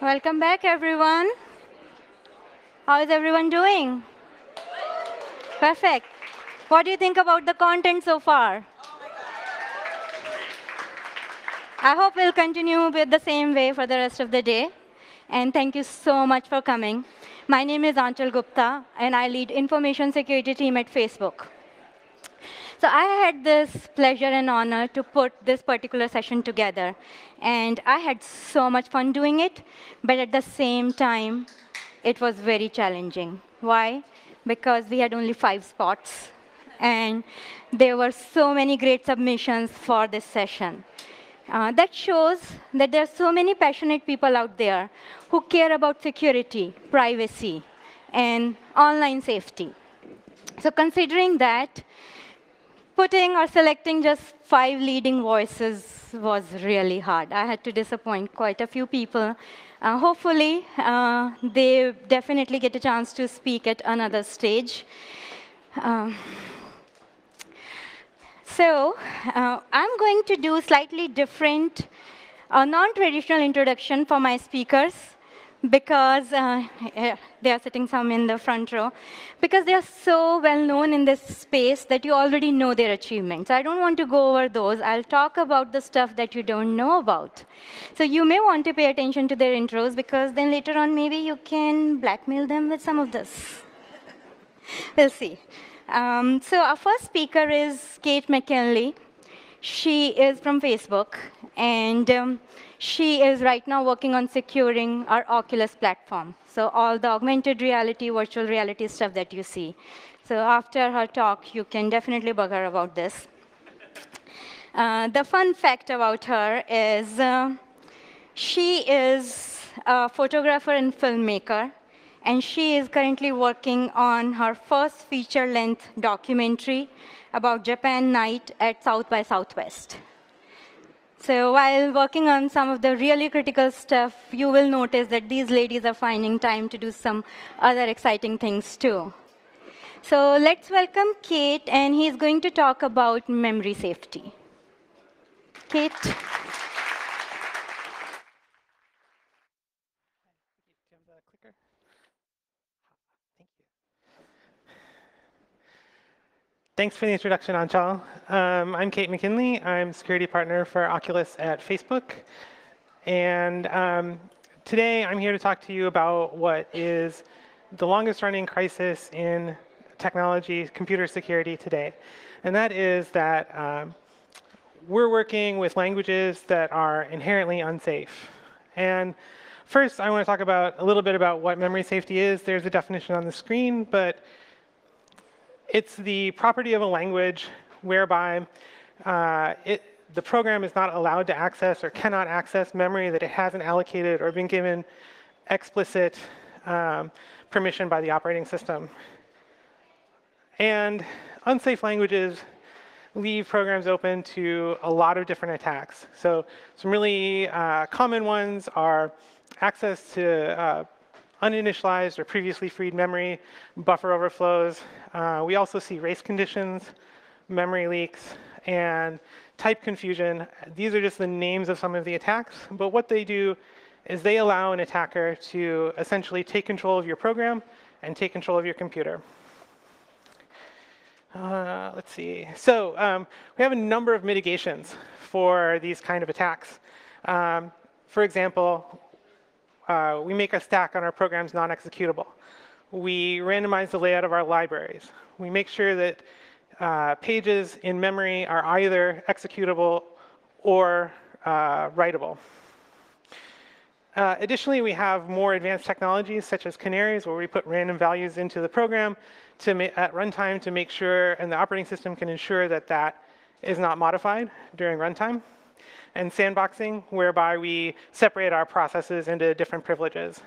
Welcome back, everyone. How is everyone doing? Perfect. What do you think about the content so far? I hope we'll continue with the same way for the rest of the day. And thank you so much for coming. My name is Anchal Gupta, and I lead information security team at Facebook. So I had this pleasure and honor to put this particular session together. And I had so much fun doing it, but at the same time, it was very challenging. Why? Because we had only five spots, and there were so many great submissions for this session. Uh, that shows that there are so many passionate people out there who care about security, privacy, and online safety. So considering that, putting or selecting just five leading voices was really hard. I had to disappoint quite a few people. Uh, hopefully, uh, they definitely get a chance to speak at another stage. Um, so uh, I'm going to do slightly different, uh, non-traditional introduction for my speakers because uh, they are sitting some in the front row, because they are so well known in this space that you already know their achievements. I don't want to go over those. I'll talk about the stuff that you don't know about. So you may want to pay attention to their intros, because then later on, maybe you can blackmail them with some of this. we'll see. Um, so our first speaker is Kate McKinley. She is from Facebook, and um, she is right now working on securing our Oculus platform. So all the augmented reality, virtual reality stuff that you see. So after her talk, you can definitely bug her about this. Uh, the fun fact about her is uh, she is a photographer and filmmaker, and she is currently working on her first feature-length documentary about Japan Night at South by Southwest. So while working on some of the really critical stuff, you will notice that these ladies are finding time to do some other exciting things too. So let's welcome Kate, and he's going to talk about memory safety. Kate. Thanks for the introduction, Anchal. Um, I'm Kate McKinley. I'm security partner for Oculus at Facebook. And um, today I'm here to talk to you about what is the longest running crisis in technology, computer security today. And that is that um, we're working with languages that are inherently unsafe. And first, I want to talk about a little bit about what memory safety is. There's a definition on the screen, but it's the property of a language whereby uh, it, the program is not allowed to access or cannot access memory that it hasn't allocated or been given explicit um, permission by the operating system. And unsafe languages leave programs open to a lot of different attacks. So some really uh, common ones are access to uh, uninitialized or previously freed memory, buffer overflows. Uh, we also see race conditions, memory leaks, and type confusion. These are just the names of some of the attacks, but what they do is they allow an attacker to essentially take control of your program and take control of your computer. Uh, let's see. So um, we have a number of mitigations for these kind of attacks. Um, for example, uh, we make a stack on our programs non-executable. We randomize the layout of our libraries. We make sure that uh, pages in memory are either executable or uh, writable. Uh, additionally, we have more advanced technologies such as canaries where we put random values into the program to at runtime to make sure, and the operating system can ensure that that is not modified during runtime and sandboxing, whereby we separate our processes into different privileges.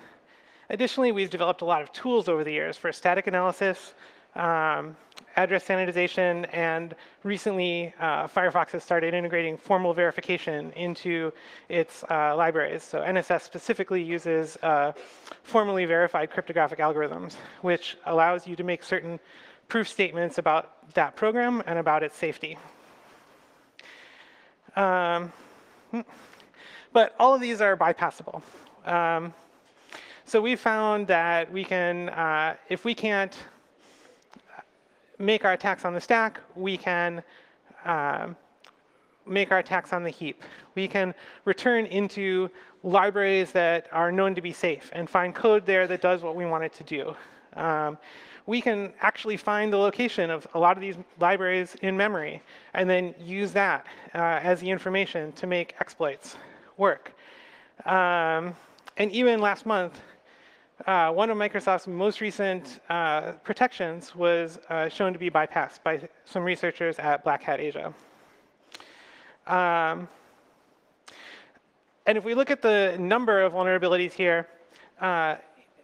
Additionally, we've developed a lot of tools over the years for static analysis, um, address sanitization, and recently uh, Firefox has started integrating formal verification into its uh, libraries. So NSS specifically uses uh, formally verified cryptographic algorithms, which allows you to make certain proof statements about that program and about its safety. Um, but all of these are bypassable. Um, so we found that we can, uh, if we can't make our attacks on the stack, we can um, make our attacks on the heap. We can return into libraries that are known to be safe and find code there that does what we want it to do. Um, we can actually find the location of a lot of these libraries in memory and then use that uh, as the information to make exploits work. Um, and even last month, uh, one of Microsoft's most recent uh, protections was uh, shown to be bypassed by some researchers at Black Hat Asia. Um, and if we look at the number of vulnerabilities here, uh,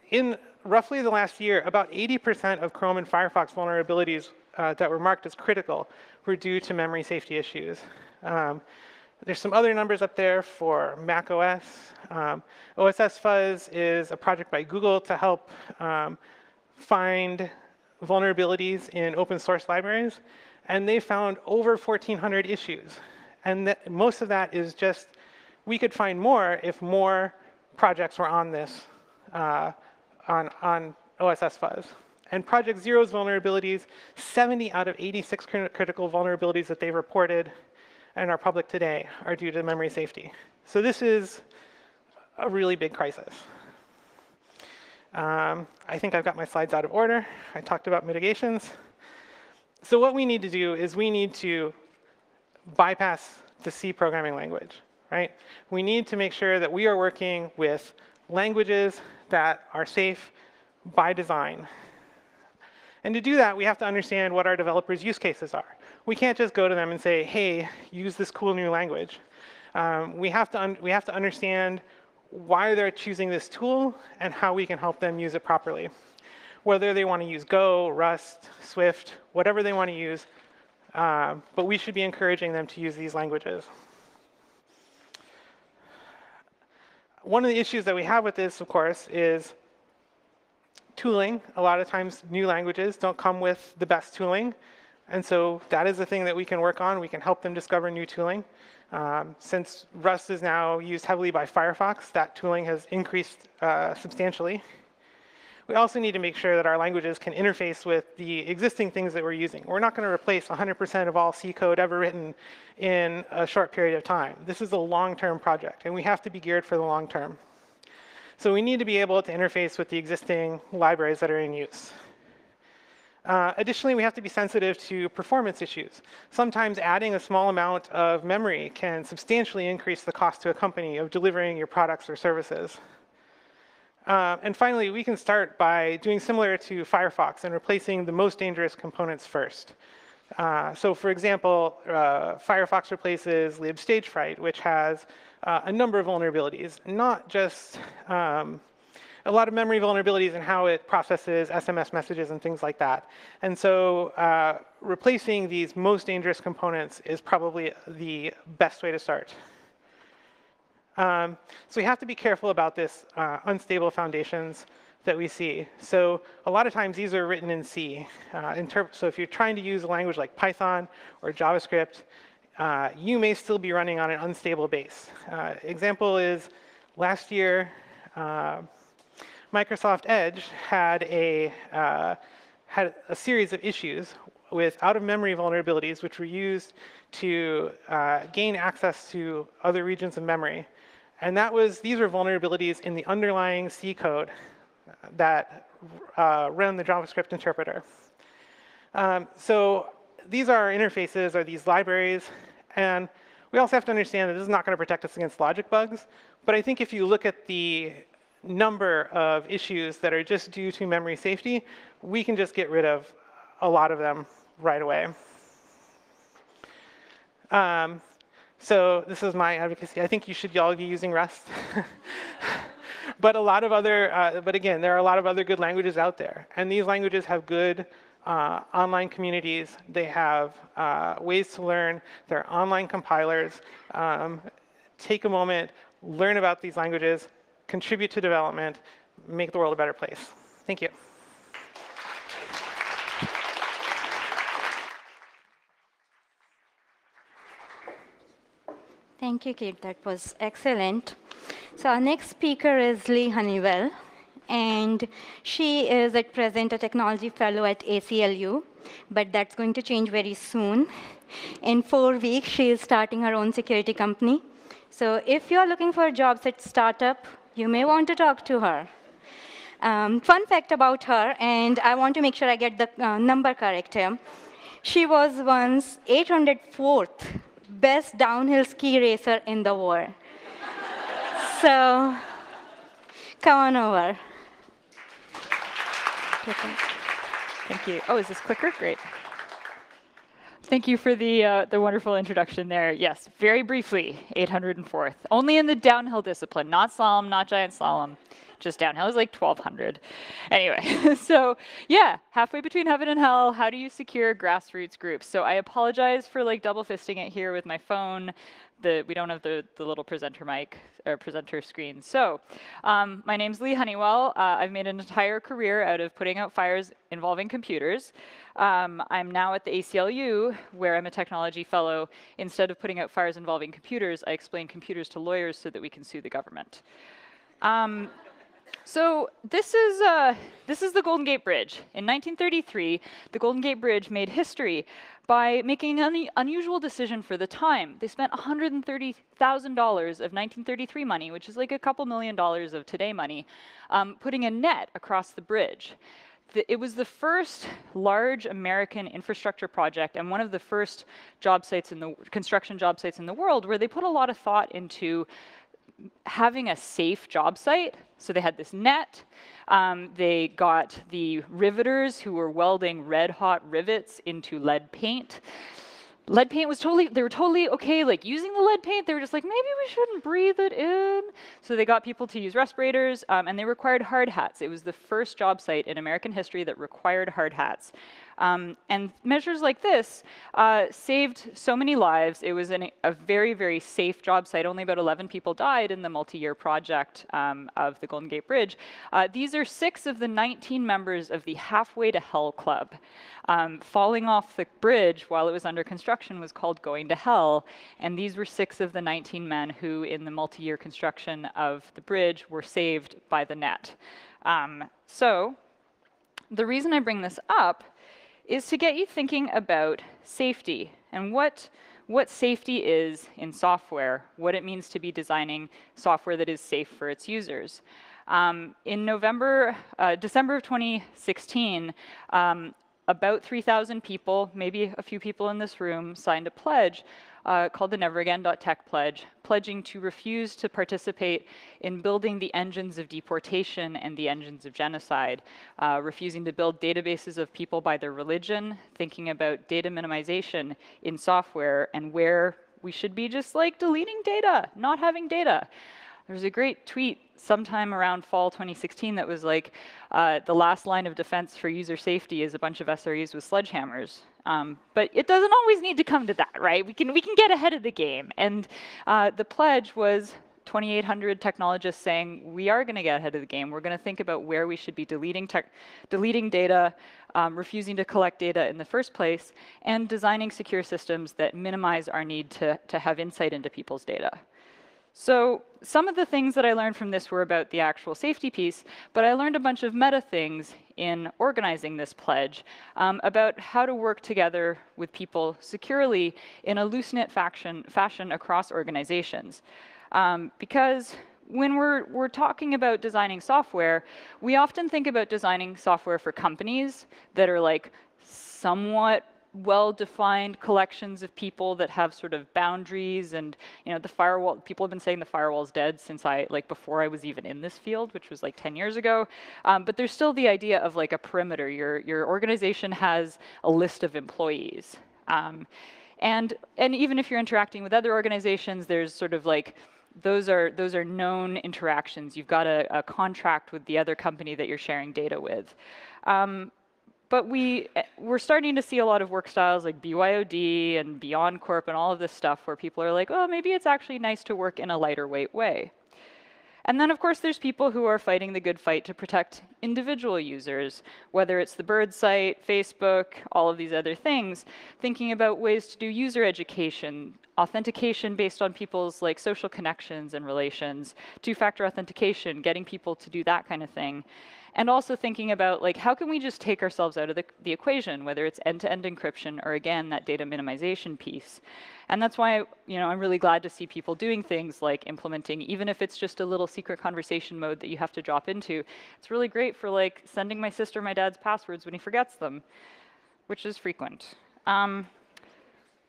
in roughly the last year, about 80% of Chrome and Firefox vulnerabilities uh, that were marked as critical were due to memory safety issues. Um, there's some other numbers up there for Mac OS. Um, OSS Fuzz is a project by Google to help um, find vulnerabilities in open source libraries. And they found over 1,400 issues. And most of that is just, we could find more if more projects were on this, uh, on, on OSS Fuzz. And Project Zero's vulnerabilities, 70 out of 86 critical vulnerabilities that they reported and are public today are due to memory safety. So this is a really big crisis. Um, I think I've got my slides out of order. I talked about mitigations. So what we need to do is we need to bypass the C programming language, right? We need to make sure that we are working with languages that are safe by design. And to do that, we have to understand what our developers' use cases are we can't just go to them and say, hey, use this cool new language. Um, we, have to we have to understand why they're choosing this tool and how we can help them use it properly. Whether they want to use Go, Rust, Swift, whatever they want to use, uh, but we should be encouraging them to use these languages. One of the issues that we have with this, of course, is tooling. A lot of times new languages don't come with the best tooling. And so that is a thing that we can work on. We can help them discover new tooling. Um, since Rust is now used heavily by Firefox, that tooling has increased uh, substantially. We also need to make sure that our languages can interface with the existing things that we're using. We're not going to replace 100% of all C code ever written in a short period of time. This is a long-term project, and we have to be geared for the long term. So we need to be able to interface with the existing libraries that are in use. Uh, additionally, we have to be sensitive to performance issues. Sometimes adding a small amount of memory can substantially increase the cost to a company of delivering your products or services. Uh, and finally, we can start by doing similar to Firefox and replacing the most dangerous components first. Uh, so for example, uh, Firefox replaces libstagefright, which has uh, a number of vulnerabilities, not just um, a lot of memory vulnerabilities in how it processes SMS messages and things like that. And so uh, replacing these most dangerous components is probably the best way to start. Um, so we have to be careful about this uh, unstable foundations that we see. So a lot of times these are written in C. Uh, so if you're trying to use a language like Python or JavaScript, uh, you may still be running on an unstable base. Uh, example is last year, uh, Microsoft Edge had a, uh, had a series of issues with out-of-memory vulnerabilities which were used to uh, gain access to other regions of memory. And that was, these were vulnerabilities in the underlying C code that uh, ran the JavaScript interpreter. Um, so these are our interfaces, are these libraries, and we also have to understand that this is not going to protect us against logic bugs, but I think if you look at the number of issues that are just due to memory safety, we can just get rid of a lot of them right away. Um, so this is my advocacy. I think you should all be using Rust. but a lot of other, uh, but again, there are a lot of other good languages out there. And these languages have good uh, online communities. They have uh, ways to learn. There are online compilers. Um, take a moment, learn about these languages, contribute to development, make the world a better place. Thank you. Thank you, Kate. That was excellent. So our next speaker is Leigh Honeywell, and she is at present a technology fellow at ACLU, but that's going to change very soon. In four weeks, she is starting her own security company. So if you're looking for jobs at startup, you may want to talk to her. Um, fun fact about her, and I want to make sure I get the uh, number correct here. She was once 804th best downhill ski racer in the world. so, come on over. Thank you. Oh, is this clicker? Great. Thank you for the uh, the wonderful introduction there. Yes, very briefly, 804th. Only in the downhill discipline, not slalom, not giant slalom just downhill is like 1200. Anyway, so yeah, halfway between heaven and hell, how do you secure grassroots groups? So I apologize for like double fisting it here with my phone. The, we don't have the, the little presenter mic or presenter screen. So um, my name's Leigh Honeywell. Uh, I've made an entire career out of putting out fires involving computers. Um, I'm now at the ACLU, where I'm a technology fellow. Instead of putting out fires involving computers, I explain computers to lawyers so that we can sue the government. Um, so this is, uh, this is the Golden Gate Bridge. In 1933, the Golden Gate Bridge made history by making an unusual decision for the time. They spent $130,000 of 1933 money, which is like a couple million dollars of today money, um, putting a net across the bridge. it was the first large American infrastructure project and one of the first job sites in the construction job sites in the world where they put a lot of thought into having a safe job site. So they had this net. Um, they got the riveters who were welding red hot rivets into lead paint. Lead paint was totally, they were totally okay, like using the lead paint. They were just like, maybe we shouldn't breathe it in. So they got people to use respirators um, and they required hard hats. It was the first job site in American history that required hard hats. Um, and measures like this uh, saved so many lives. It was an, a very, very safe job site. Only about 11 people died in the multi-year project um, of the Golden Gate Bridge. Uh, these are six of the 19 members of the Halfway to Hell Club. Um, falling off the bridge while it was under construction was called Going to Hell. And these were six of the 19 men who, in the multi-year construction of the bridge, were saved by the net. Um, so the reason I bring this up is to get you thinking about safety and what, what safety is in software, what it means to be designing software that is safe for its users. Um, in November, uh, December of 2016, um, about 3,000 people, maybe a few people in this room, signed a pledge uh, called the NeverAgain.tech pledge, pledging to refuse to participate in building the engines of deportation and the engines of genocide, uh, refusing to build databases of people by their religion, thinking about data minimization in software and where we should be just like deleting data, not having data. There's a great tweet sometime around fall 2016 that was like, uh, the last line of defense for user safety is a bunch of SREs with sledgehammers. Um, but it doesn't always need to come to that, right? We can, we can get ahead of the game. And uh, the pledge was 2,800 technologists saying, we are going to get ahead of the game. We're going to think about where we should be deleting, tech, deleting data, um, refusing to collect data in the first place, and designing secure systems that minimize our need to, to have insight into people's data. So some of the things that I learned from this were about the actual safety piece, but I learned a bunch of meta things in organizing this pledge um, about how to work together with people securely in a loose-knit fashion, fashion across organizations. Um, because when we're, we're talking about designing software, we often think about designing software for companies that are like somewhat well-defined collections of people that have sort of boundaries and you know the firewall people have been saying the firewall's dead since i like before i was even in this field which was like 10 years ago um, but there's still the idea of like a perimeter your your organization has a list of employees um, and and even if you're interacting with other organizations there's sort of like those are those are known interactions. You've got a, a contract with the other company that you're sharing data with. Um, but we, eh, we're starting to see a lot of work styles like BYOD and BeyondCorp and all of this stuff where people are like, oh, maybe it's actually nice to work in a lighter weight way. And then, of course, there's people who are fighting the good fight to protect individual users, whether it's the Bird site, Facebook, all of these other things, thinking about ways to do user education, authentication based on people's like social connections and relations, two-factor authentication, getting people to do that kind of thing. And also thinking about like how can we just take ourselves out of the, the equation, whether it's end-to-end encryption or again that data minimization piece. And that's why you know I'm really glad to see people doing things like implementing, even if it's just a little secret conversation mode that you have to drop into. It's really great for like sending my sister my dad's passwords when he forgets them, which is frequent. Um,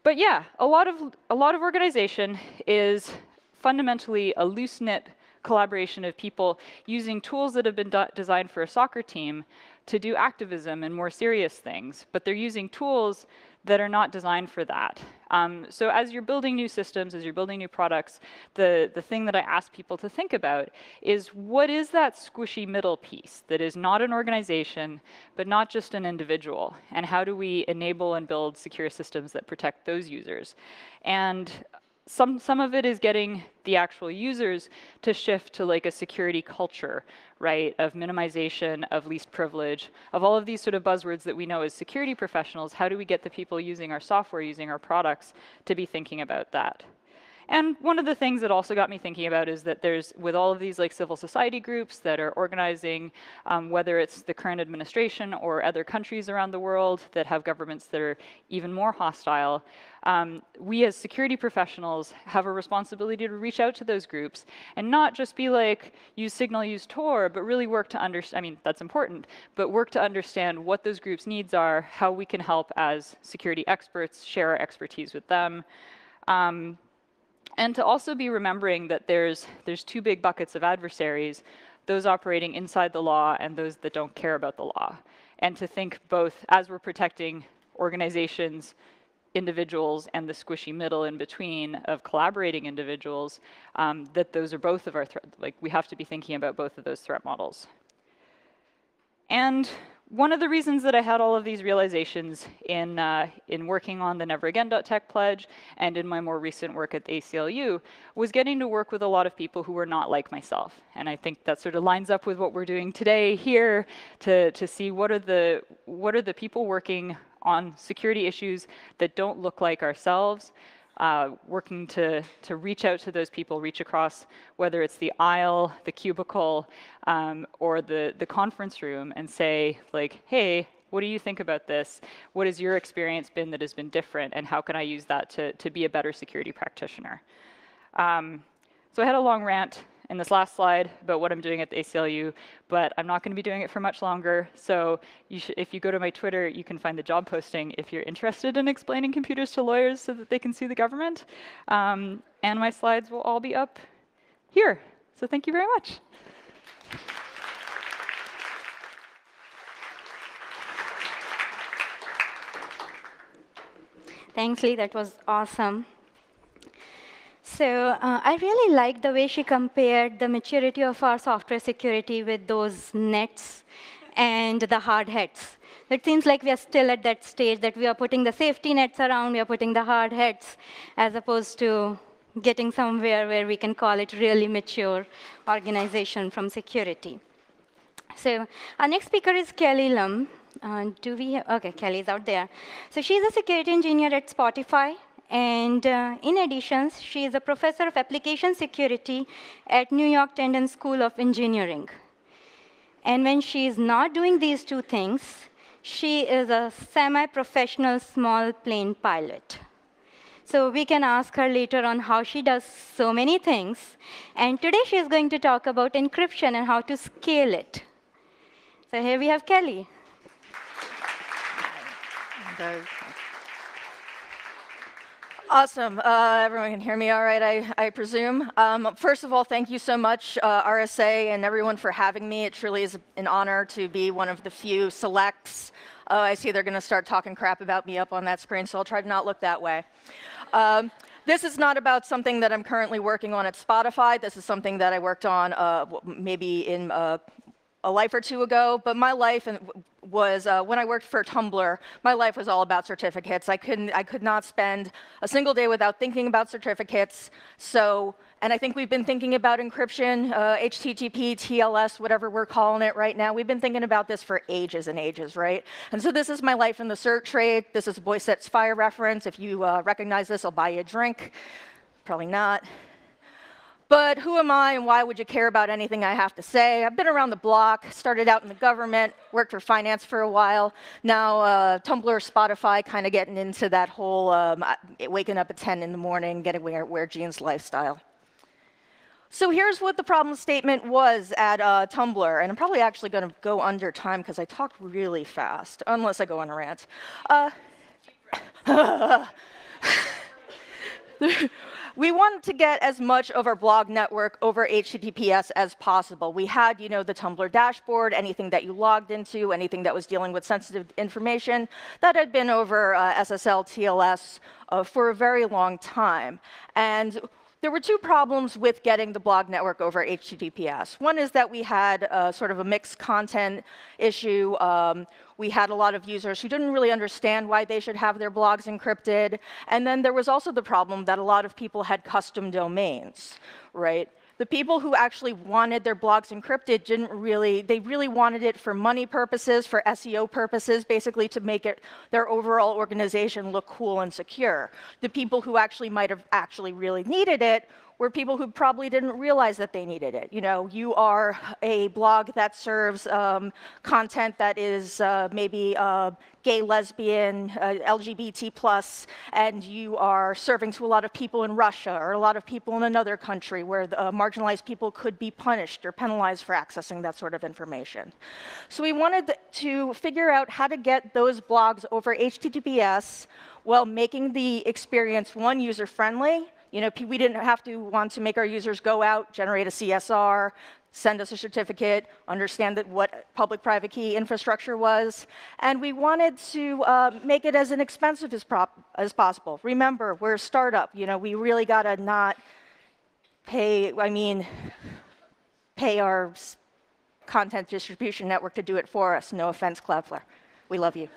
but yeah, a lot of a lot of organization is fundamentally a loose knit collaboration of people using tools that have been designed for a soccer team to do activism and more serious things, but they're using tools that are not designed for that. Um, so as you're building new systems, as you're building new products, the, the thing that I ask people to think about is what is that squishy middle piece that is not an organization, but not just an individual? And how do we enable and build secure systems that protect those users? And some, some of it is getting the actual users to shift to like a security culture, right, of minimization, of least privilege, of all of these sort of buzzwords that we know as security professionals. How do we get the people using our software, using our products to be thinking about that? And one of the things that also got me thinking about is that there's, with all of these like civil society groups that are organizing, um, whether it's the current administration or other countries around the world that have governments that are even more hostile, um, we as security professionals have a responsibility to reach out to those groups and not just be like, use Signal, use Tor, but really work to understand, I mean, that's important, but work to understand what those groups' needs are, how we can help as security experts, share our expertise with them. Um, and to also be remembering that there's, there's two big buckets of adversaries, those operating inside the law and those that don't care about the law. And to think both as we're protecting organizations, individuals, and the squishy middle in between of collaborating individuals, um, that those are both of our, threats. like we have to be thinking about both of those threat models. And one of the reasons that I had all of these realizations in, uh, in working on the Never NeverAgain.tech pledge and in my more recent work at the ACLU was getting to work with a lot of people who were not like myself. And I think that sort of lines up with what we're doing today here to, to see what are, the, what are the people working on security issues that don't look like ourselves, uh, working to, to reach out to those people, reach across whether it's the aisle, the cubicle, um, or the, the conference room and say, like, hey, what do you think about this? What has your experience been that has been different? And how can I use that to, to be a better security practitioner? Um, so I had a long rant in this last slide about what I'm doing at the ACLU, but I'm not going to be doing it for much longer. So you if you go to my Twitter, you can find the job posting if you're interested in explaining computers to lawyers so that they can see the government. Um, and my slides will all be up here. So thank you very much. Thanks, Leigh. That was awesome. So uh, I really like the way she compared the maturity of our software security with those nets and the hard hats. It seems like we are still at that stage that we are putting the safety nets around, we are putting the hard hats, as opposed to getting somewhere where we can call it really mature organization from security. So our next speaker is Kelly Lum. Uh, do we have, okay, Kelly's out there. So she's a security engineer at Spotify. And uh, in addition, she is a professor of application security at New York Tandon School of Engineering. And when she is not doing these two things, she is a semi-professional small plane pilot. So we can ask her later on how she does so many things. And today she is going to talk about encryption and how to scale it. So here we have Kelly. Awesome. Uh, everyone can hear me all right, I, I presume. Um, first of all, thank you so much, uh, RSA and everyone for having me. It truly is an honor to be one of the few selects. Uh, I see they're going to start talking crap about me up on that screen, so I'll try to not look that way. Um, this is not about something that I'm currently working on at Spotify. This is something that I worked on uh, maybe in uh, a life or two ago, but my life was uh, when I worked for Tumblr, my life was all about certificates. I couldn't, I could not spend a single day without thinking about certificates. So And I think we've been thinking about encryption, uh, HTTP, TLS, whatever we're calling it right now. We've been thinking about this for ages and ages, right? And so this is my life in the cert trade. This is a Boysetsfire reference. If you uh, recognize this, I'll buy you a drink. Probably not. But who am I and why would you care about anything I have to say? I've been around the block, started out in the government, worked for finance for a while. Now, uh, Tumblr, Spotify, kind of getting into that whole um, waking up at 10 in the morning, getting wear, wear jeans lifestyle. So here's what the problem statement was at uh, Tumblr, and I'm probably actually going to go under time because I talk really fast, unless I go on a rant. Uh, we wanted to get as much of our blog network over HTTPS as possible. We had, you know, the Tumblr dashboard, anything that you logged into, anything that was dealing with sensitive information, that had been over uh, SSL, TLS uh, for a very long time. And there were two problems with getting the blog network over HTTPS. One is that we had sort of a mixed content issue. Um, we had a lot of users who didn't really understand why they should have their blogs encrypted. And then there was also the problem that a lot of people had custom domains, right? The people who actually wanted their blogs encrypted didn't really, they really wanted it for money purposes, for SEO purposes, basically to make it their overall organization look cool and secure. The people who actually might have actually really needed it were people who probably didn't realize that they needed it. You know, you are a blog that serves um, content that is uh, maybe uh, gay, lesbian, uh, LGBT plus, and you are serving to a lot of people in Russia or a lot of people in another country where the, uh, marginalized people could be punished or penalized for accessing that sort of information. So we wanted to figure out how to get those blogs over HTTPS while making the experience, one, user-friendly, you know, we didn't have to want to make our users go out, generate a CSR, send us a certificate, understand that what public-private key infrastructure was, and we wanted to uh, make it as inexpensive as, as possible. Remember, we're a startup. You know, we really got to not pay, I mean, pay our content distribution network to do it for us. No offense, Cloudflare. We love you.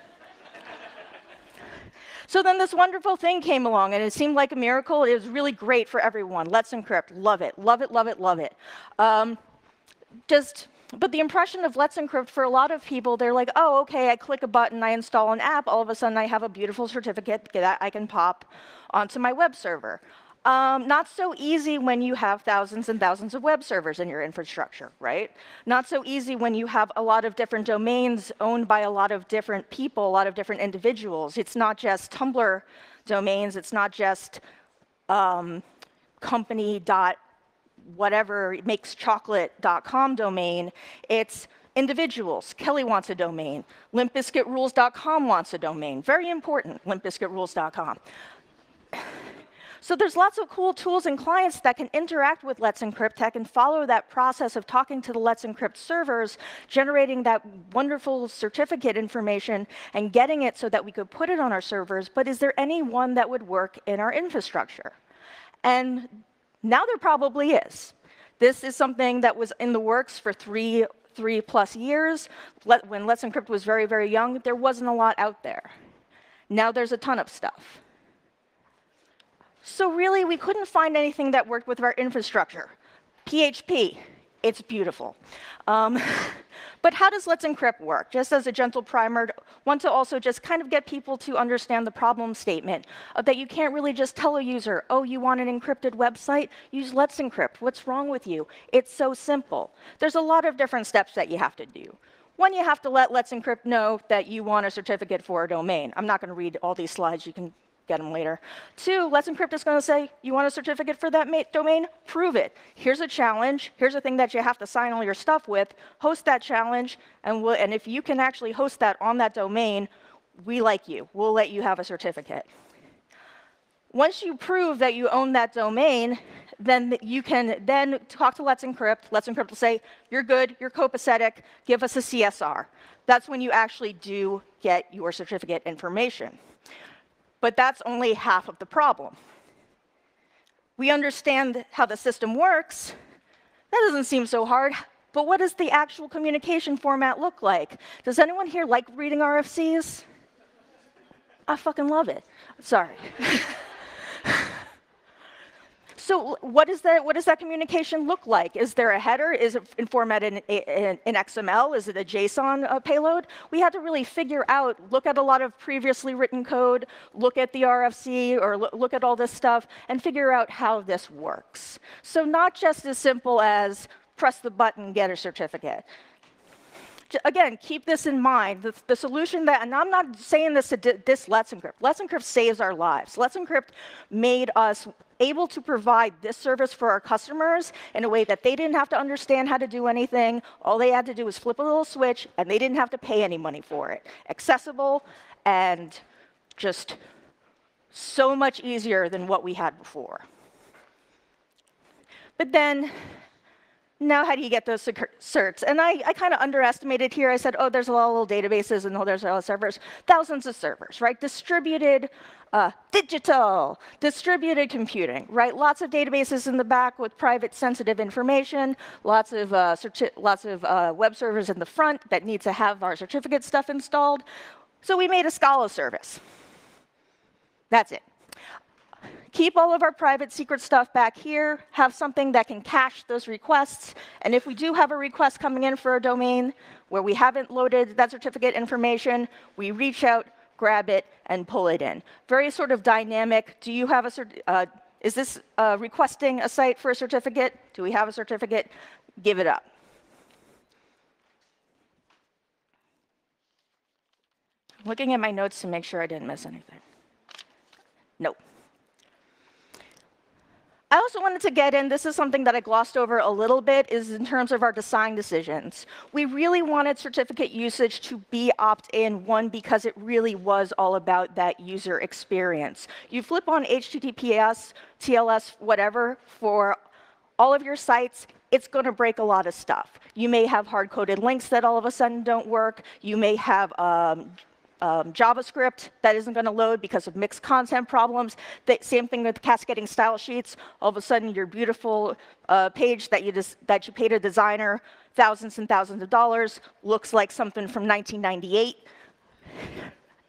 So then this wonderful thing came along, and it seemed like a miracle. It was really great for everyone. Let's encrypt. Love it. Love it, love it, love it. Um, just, but the impression of Let's Encrypt for a lot of people, they're like, oh, okay, I click a button, I install an app, all of a sudden I have a beautiful certificate that I can pop onto my web server. Um, not so easy when you have thousands and thousands of web servers in your infrastructure, right? Not so easy when you have a lot of different domains owned by a lot of different people, a lot of different individuals. It's not just Tumblr domains, it's not just um, company dot whatever makes chocolate.com domain, it's individuals. Kelly wants a domain. LimpBiscuitRules.com wants a domain. Very important, LimpBiscuitRules.com. So there's lots of cool tools and clients that can interact with Let's Encrypt that can follow that process of talking to the Let's Encrypt servers, generating that wonderful certificate information and getting it so that we could put it on our servers. But is there any one that would work in our infrastructure? And now there probably is. This is something that was in the works for three, three plus years. When Let's Encrypt was very, very young, there wasn't a lot out there. Now there's a ton of stuff. So really, we couldn't find anything that worked with our infrastructure. PHP, it's beautiful. Um, but how does Let's Encrypt work? Just as a gentle primer, want to also just kind of get people to understand the problem statement that you can't really just tell a user, oh, you want an encrypted website? Use Let's Encrypt. What's wrong with you? It's so simple. There's a lot of different steps that you have to do. One, you have to let Let's Encrypt know that you want a certificate for a domain. I'm not going to read all these slides. You can get them later. Two, Let's Encrypt is going to say, you want a certificate for that domain? Prove it. Here's a challenge. Here's a thing that you have to sign all your stuff with. Host that challenge, and, we'll, and if you can actually host that on that domain, we like you. We'll let you have a certificate. Once you prove that you own that domain, then you can then talk to Let's Encrypt. Let's Encrypt will say, you're good, you're copacetic, give us a CSR. That's when you actually do get your certificate information. But that's only half of the problem. We understand how the system works. That doesn't seem so hard. But what does the actual communication format look like? Does anyone here like reading RFCs? I fucking love it. Sorry. So what, is that, what does that communication look like? Is there a header? Is it in format in, in, in XML? Is it a JSON uh, payload? We had to really figure out, look at a lot of previously written code, look at the RFC, or lo look at all this stuff, and figure out how this works. So not just as simple as press the button, get a certificate again, keep this in mind. The, the, solution that, and I'm not saying this to this Let's Encrypt. Let's Encrypt saves our lives. Let's Encrypt made us able to provide this service for our customers in a way that they didn't have to understand how to do anything. All they had to do was flip a little switch, and they didn't have to pay any money for it. Accessible and just so much easier than what we had before. But then now how do you get those certs? And I, I kind of underestimated here. I said, oh, there's a lot of little databases and oh, there's a lot of servers. Thousands of servers, right? Distributed, uh, digital, distributed computing, right? Lots of databases in the back with private sensitive information, lots of, uh, lots of uh, web servers in the front that need to have our certificate stuff installed. So we made a Scala service. That's it keep all of our private secret stuff back here, have something that can cache those requests, and if we do have a request coming in for a domain where we haven't loaded that certificate information, we reach out, grab it, and pull it in. Very sort of dynamic. Do you have a uh, is this uh, requesting a site for a certificate? Do we have a certificate? Give it up. looking at my notes to make sure I didn't miss anything. Nope. I also wanted to get in, this is something that I glossed over a little bit, is in terms of our design decisions. We really wanted certificate usage to be opt-in, one, because it really was all about that user experience. You flip on HTTPS, TLS, whatever, for all of your sites, it's going to break a lot of stuff. You may have hard-coded links that all of a sudden don't work. You may have um, um, JavaScript that isn't going to load because of mixed content problems. The same thing with cascading style sheets. All of a sudden, your beautiful uh, page that you, that you paid a designer thousands and thousands of dollars looks like something from 1998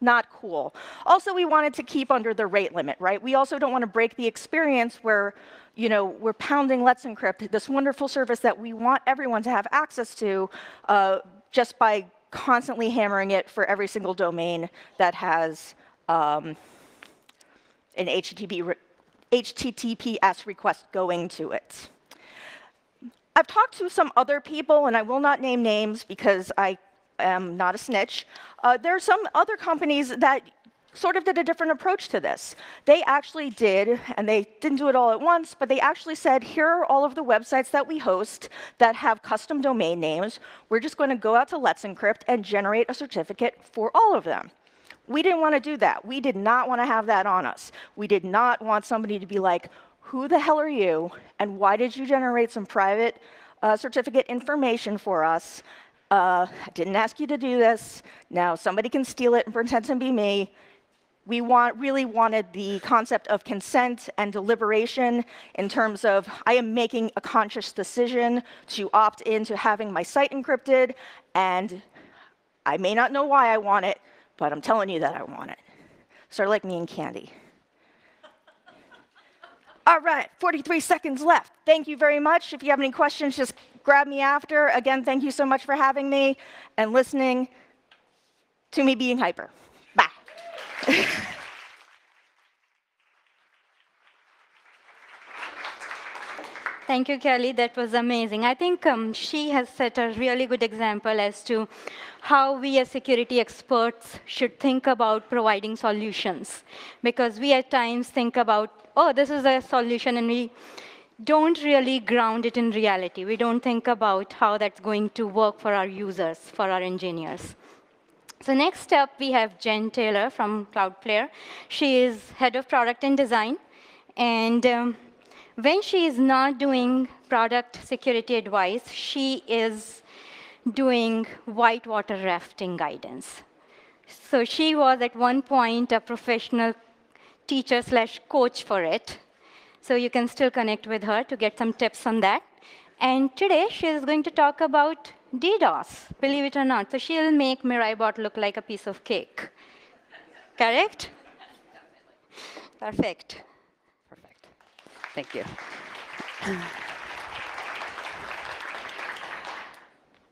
not cool. Also, we wanted to keep under the rate limit, right? We also don't want to break the experience where, you know, we're pounding Let's Encrypt, this wonderful service that we want everyone to have access to, uh, just by constantly hammering it for every single domain that has um, an HTTP re HTTPS request going to it. I've talked to some other people, and I will not name names because I am not a snitch. Uh, there are some other companies that sort of did a different approach to this. They actually did, and they didn't do it all at once, but they actually said, here are all of the websites that we host that have custom domain names. We're just going to go out to Let's Encrypt and generate a certificate for all of them. We didn't want to do that. We did not want to have that on us. We did not want somebody to be like, who the hell are you, and why did you generate some private uh, certificate information for us? Uh, I didn't ask you to do this. Now somebody can steal it and pretend to be me we want, really wanted the concept of consent and deliberation in terms of I am making a conscious decision to opt into having my site encrypted, and I may not know why I want it, but I'm telling you that I want it. Sort of like me and candy. All right, 43 seconds left. Thank you very much. If you have any questions, just grab me after. Again, thank you so much for having me and listening to me being hyper. Thank you, Kelly. That was amazing. I think um, she has set a really good example as to how we as security experts should think about providing solutions. Because we at times think about, oh, this is a solution, and we don't really ground it in reality. We don't think about how that's going to work for our users, for our engineers. So next up, we have Jen Taylor from Cloudflare. She is head of product and design. And um, when she is not doing product security advice, she is doing whitewater rafting guidance. So she was at one point a professional teacher slash coach for it. So you can still connect with her to get some tips on that. And today she is going to talk about DDoS, believe it or not. So she'll make MiraiBot look like a piece of cake. Correct? Perfect. Perfect. Thank you.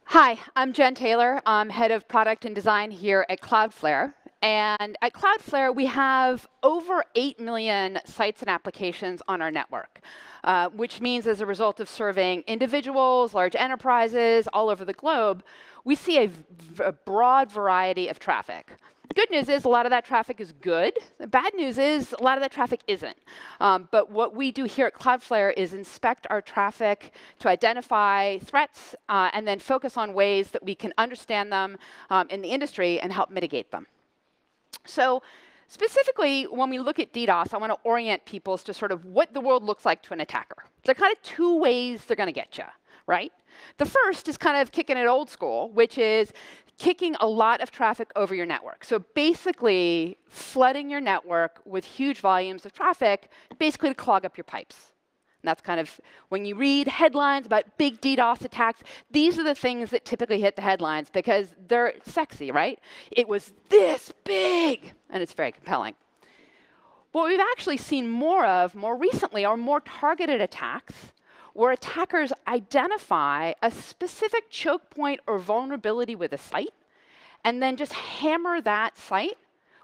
Hi, I'm Jen Taylor. I'm head of product and design here at Cloudflare. And at Cloudflare, we have over 8 million sites and applications on our network, uh, which means as a result of serving individuals, large enterprises all over the globe, we see a, a broad variety of traffic. The good news is a lot of that traffic is good. The bad news is a lot of that traffic isn't. Um, but what we do here at Cloudflare is inspect our traffic to identify threats uh, and then focus on ways that we can understand them um, in the industry and help mitigate them. So specifically, when we look at DDoS, I want to orient people as to sort of what the world looks like to an attacker. There are kind of two ways they're going to get you, right? The first is kind of kicking it old school, which is kicking a lot of traffic over your network. So basically, flooding your network with huge volumes of traffic, basically to clog up your pipes. And that's kind of when you read headlines about big DDoS attacks, these are the things that typically hit the headlines because they're sexy, right? It was this big, and it's very compelling. What we've actually seen more of more recently are more targeted attacks where attackers identify a specific choke point or vulnerability with a site and then just hammer that site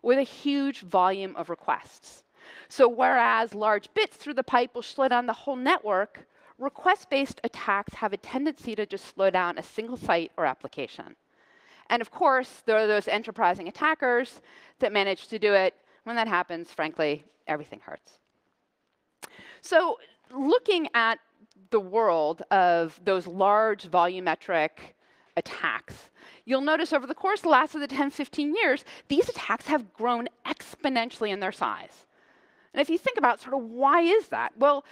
with a huge volume of requests. So whereas large bits through the pipe will slow down the whole network, request-based attacks have a tendency to just slow down a single site or application. And of course, there are those enterprising attackers that manage to do it. When that happens, frankly, everything hurts. So looking at the world of those large volumetric attacks, you'll notice over the course of the last of the 10, 15 years, these attacks have grown exponentially in their size. And if you think about sort of why is that? Well,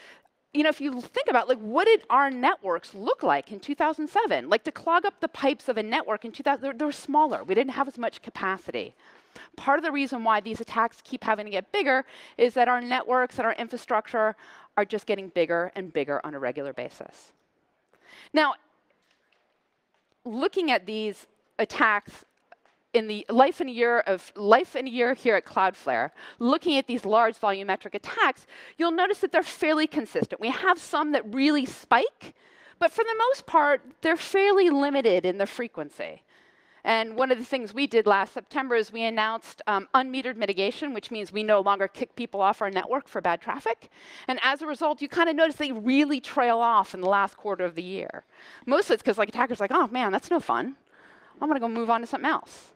you know, if you think about like what did our networks look like in 2007? Like to clog up the pipes of a network in 2000, they were smaller. We didn't have as much capacity. Part of the reason why these attacks keep having to get bigger is that our networks and our infrastructure are just getting bigger and bigger on a regular basis. Now, looking at these attacks in the life in a year of life in a year here at Cloudflare, looking at these large volumetric attacks, you'll notice that they're fairly consistent. We have some that really spike, but for the most part, they're fairly limited in the frequency. And one of the things we did last September is we announced um, unmetered mitigation, which means we no longer kick people off our network for bad traffic. And as a result, you kind of notice they really trail off in the last quarter of the year. Mostly it's because like attackers like, oh man, that's no fun. I'm going to go move on to something else.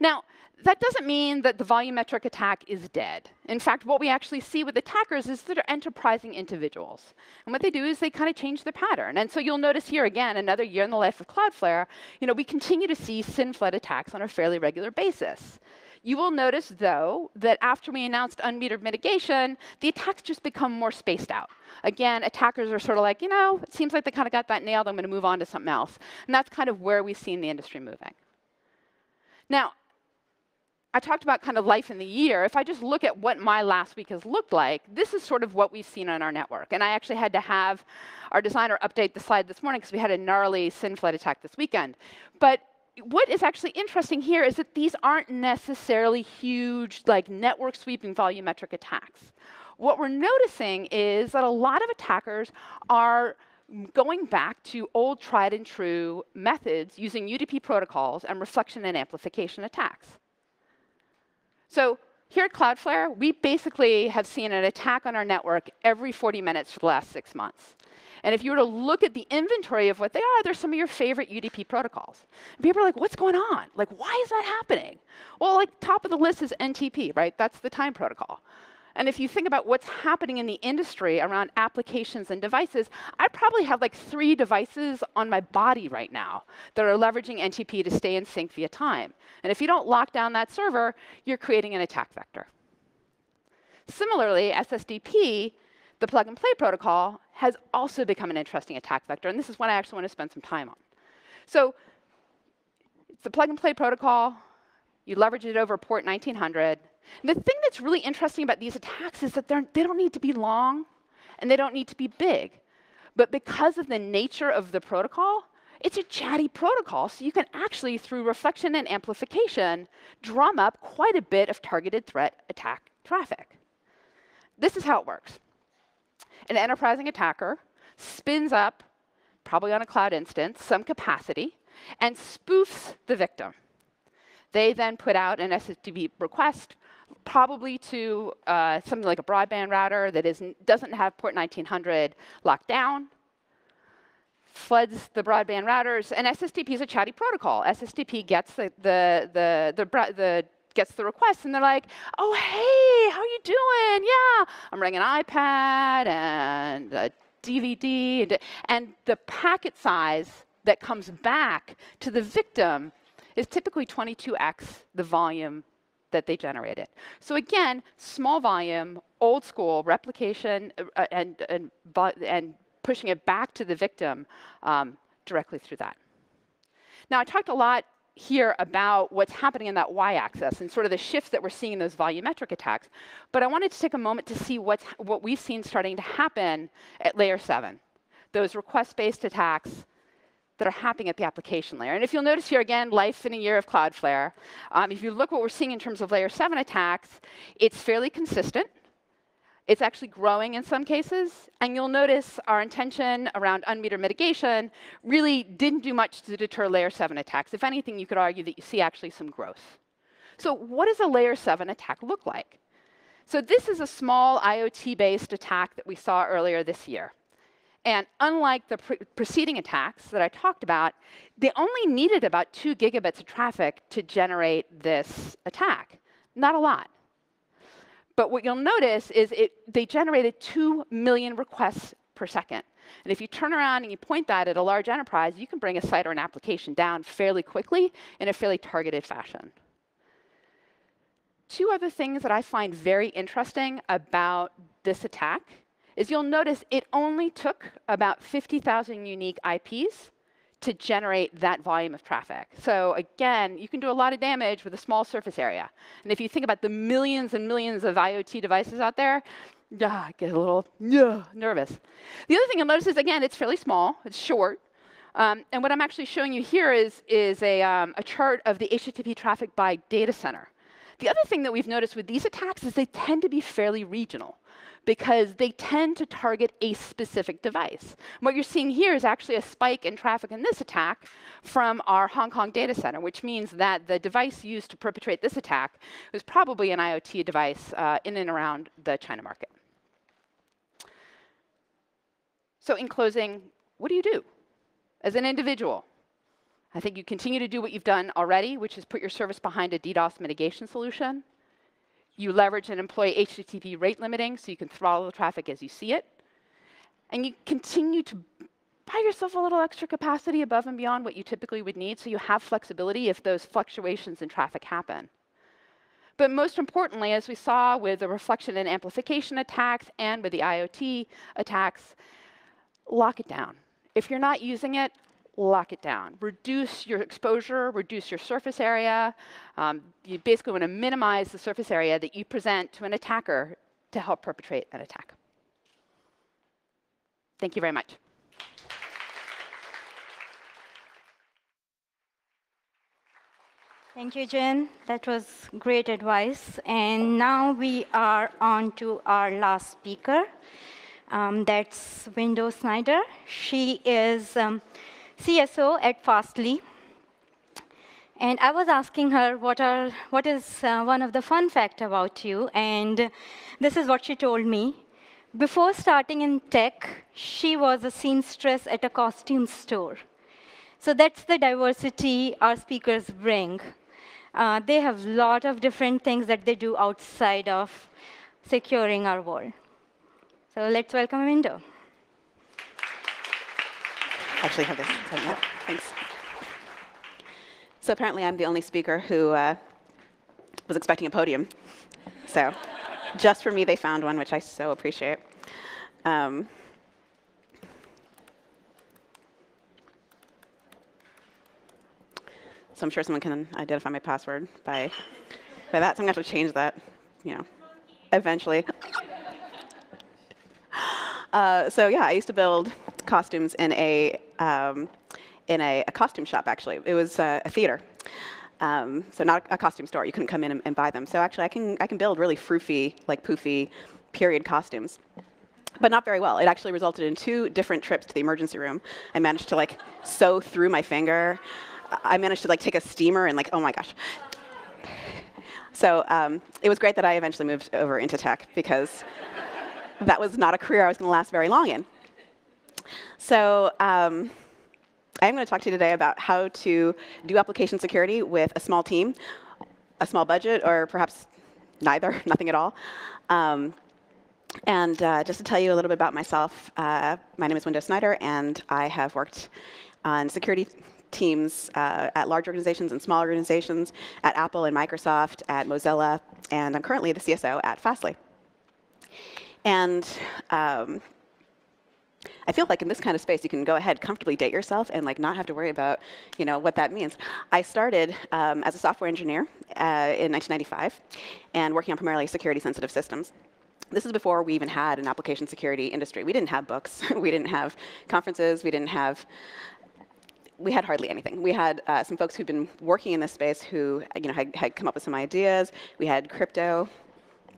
Now, that doesn't mean that the volumetric attack is dead. In fact, what we actually see with attackers is that they're enterprising individuals. And what they do is they kind of change their pattern. And so you'll notice here again, another year in the life of Cloudflare, you know, we continue to see SYN flood attacks on a fairly regular basis. You will notice, though, that after we announced unmetered mitigation, the attacks just become more spaced out. Again, attackers are sort of like, you know, it seems like they kind of got that nailed. I'm going to move on to something else. And that's kind of where we've seen the industry moving. Now, I talked about kind of life in the year. If I just look at what my last week has looked like, this is sort of what we've seen on our network. And I actually had to have our designer update the slide this morning because we had a gnarly SYN flood attack this weekend. But what is actually interesting here is that these aren't necessarily huge, like network sweeping volumetric attacks. What we're noticing is that a lot of attackers are going back to old tried and true methods using UDP protocols and reflection and amplification attacks. So here at Cloudflare, we basically have seen an attack on our network every 40 minutes for the last six months. And if you were to look at the inventory of what they are, they're some of your favorite UDP protocols. And people are like, what's going on? Like, why is that happening? Well, like, top of the list is NTP, right? That's the time protocol. And if you think about what's happening in the industry around applications and devices, I probably have like three devices on my body right now that are leveraging NTP to stay in sync via time. And if you don't lock down that server, you're creating an attack vector. Similarly, SSDP, the plug and play protocol, has also become an interesting attack vector. And this is what I actually want to spend some time on. So it's the plug and play protocol. You leverage it over port 1900. The thing that's really interesting about these attacks is that they don't need to be long and they don't need to be big. But because of the nature of the protocol, it's a chatty protocol, so you can actually, through reflection and amplification, drum up quite a bit of targeted threat attack traffic. This is how it works. an enterprising attacker spins up, probably on a cloud instance, some capacity, and spoofs the victim. They then put out an SSDP request, probably to uh, something like a broadband router that doesn't have port 1900 locked down, floods the broadband routers, and SSDP is a chatty protocol. SSDP gets the, the, the, the, the gets the request, and they're like, oh, hey, how you doing? Yeah, I'm running an iPad and a DVD, and, and the packet size that comes back to the victim is typically 22x the volume that they generated. So again, small volume, old school replication uh, and, and, and pushing it back to the victim um, directly through that. Now, I talked a lot here about what's happening in that y-axis and sort of the shifts that we're seeing in those volumetric attacks. But I wanted to take a moment to see what's, what we've seen starting to happen at layer 7, those request-based attacks that are happening at the application layer. And if you'll notice here again, life in a year of Cloudflare, um, if you look what we're seeing in terms of layer 7 attacks, it's fairly consistent. It's actually growing in some cases. And you'll notice our intention around unmetered mitigation really didn't do much to deter layer 7 attacks. If anything, you could argue that you see actually some growth. So what does a layer 7 attack look like? So this is a small IoT-based attack that we saw earlier this year. And unlike the pre preceding attacks that I talked about, they only needed about two gigabits of traffic to generate this attack. Not a lot. But what you'll notice is it, they generated 2 million requests per second. And if you turn around and you point that at a large enterprise, you can bring a site or an application down fairly quickly in a fairly targeted fashion. Two other things that I find very interesting about this attack is you'll notice it only took about 50,000 unique IPs to generate that volume of traffic. So again, you can do a lot of damage with a small surface area. And if you think about the millions and millions of IoT devices out there, yeah, I get a little yeah, nervous. The other thing you'll notice is, again, it's fairly small, it's short. Um, and what I'm actually showing you here is, is a, um, a chart of the HTTP traffic by data center. The other thing that we've noticed with these attacks is they tend to be fairly regional because they tend to target a specific device. What you're seeing here is actually a spike in traffic in this attack from our Hong Kong data center, which means that the device used to perpetrate this attack was probably an IoT device uh, in and around the China market. So in closing, what do you do as an individual? I think you continue to do what you've done already, which is put your service behind a DDoS mitigation solution. You leverage and employ HTTP rate limiting so you can throttle the traffic as you see it. And you continue to buy yourself a little extra capacity above and beyond what you typically would need so you have flexibility if those fluctuations in traffic happen. But most importantly, as we saw with the reflection and amplification attacks and with the IoT attacks, lock it down. If you're not using it, lock it down. Reduce your exposure, reduce your surface area. Um, you basically want to minimize the surface area that you present to an attacker to help perpetrate an attack. Thank you very much. Thank you, Jen. That was great advice. And now we are on to our last speaker. Um, that's Window Snyder. She is um, CSO at Fastly. And I was asking her what, are, what is uh, one of the fun facts about you, and this is what she told me. Before starting in tech, she was a seamstress at a costume store. So that's the diversity our speakers bring. Uh, they have a lot of different things that they do outside of securing our world. So let's welcome Window actually have this. Thanks. So apparently I'm the only speaker who uh, was expecting a podium. So just for me, they found one, which I so appreciate. Um, so I'm sure someone can identify my password by, by that. So I'm going to have to change that, you know, eventually. Uh, so yeah, I used to build costumes in a um, in a, a, costume shop. Actually, it was uh, a theater. Um, so not a costume store. You couldn't come in and, and, buy them. So actually, I can I can build really froofy, like poofy, period costumes. but not very well. It actually resulted in two different trips to the emergency room. I managed to like sew through my finger. I managed to like take a steamer and like, oh my gosh. So um, it was great that I eventually moved over into tech because that was not a career I was going to last very long in. So um, I'm going to talk to you today about how to do application security with a small team, a small budget, or perhaps neither, nothing at all. Um, and uh, just to tell you a little bit about myself, uh, my name is Window Snyder, and I have worked on security teams uh, at large organizations and small organizations, at Apple and Microsoft, at Mozilla, and I'm currently the CSO at Fastly. And um, I feel like in this kind of space, you can go ahead, comfortably date yourself, and like not have to worry about, you know, what that means. I started um, as a software engineer uh, in 1995, and working on primarily security-sensitive systems. This is before we even had an application security industry. We didn't have books. we didn't have conferences. We didn't have we had hardly anything. We had uh, some folks who'd been working in this space who you know, had, had come up with some ideas. We had crypto.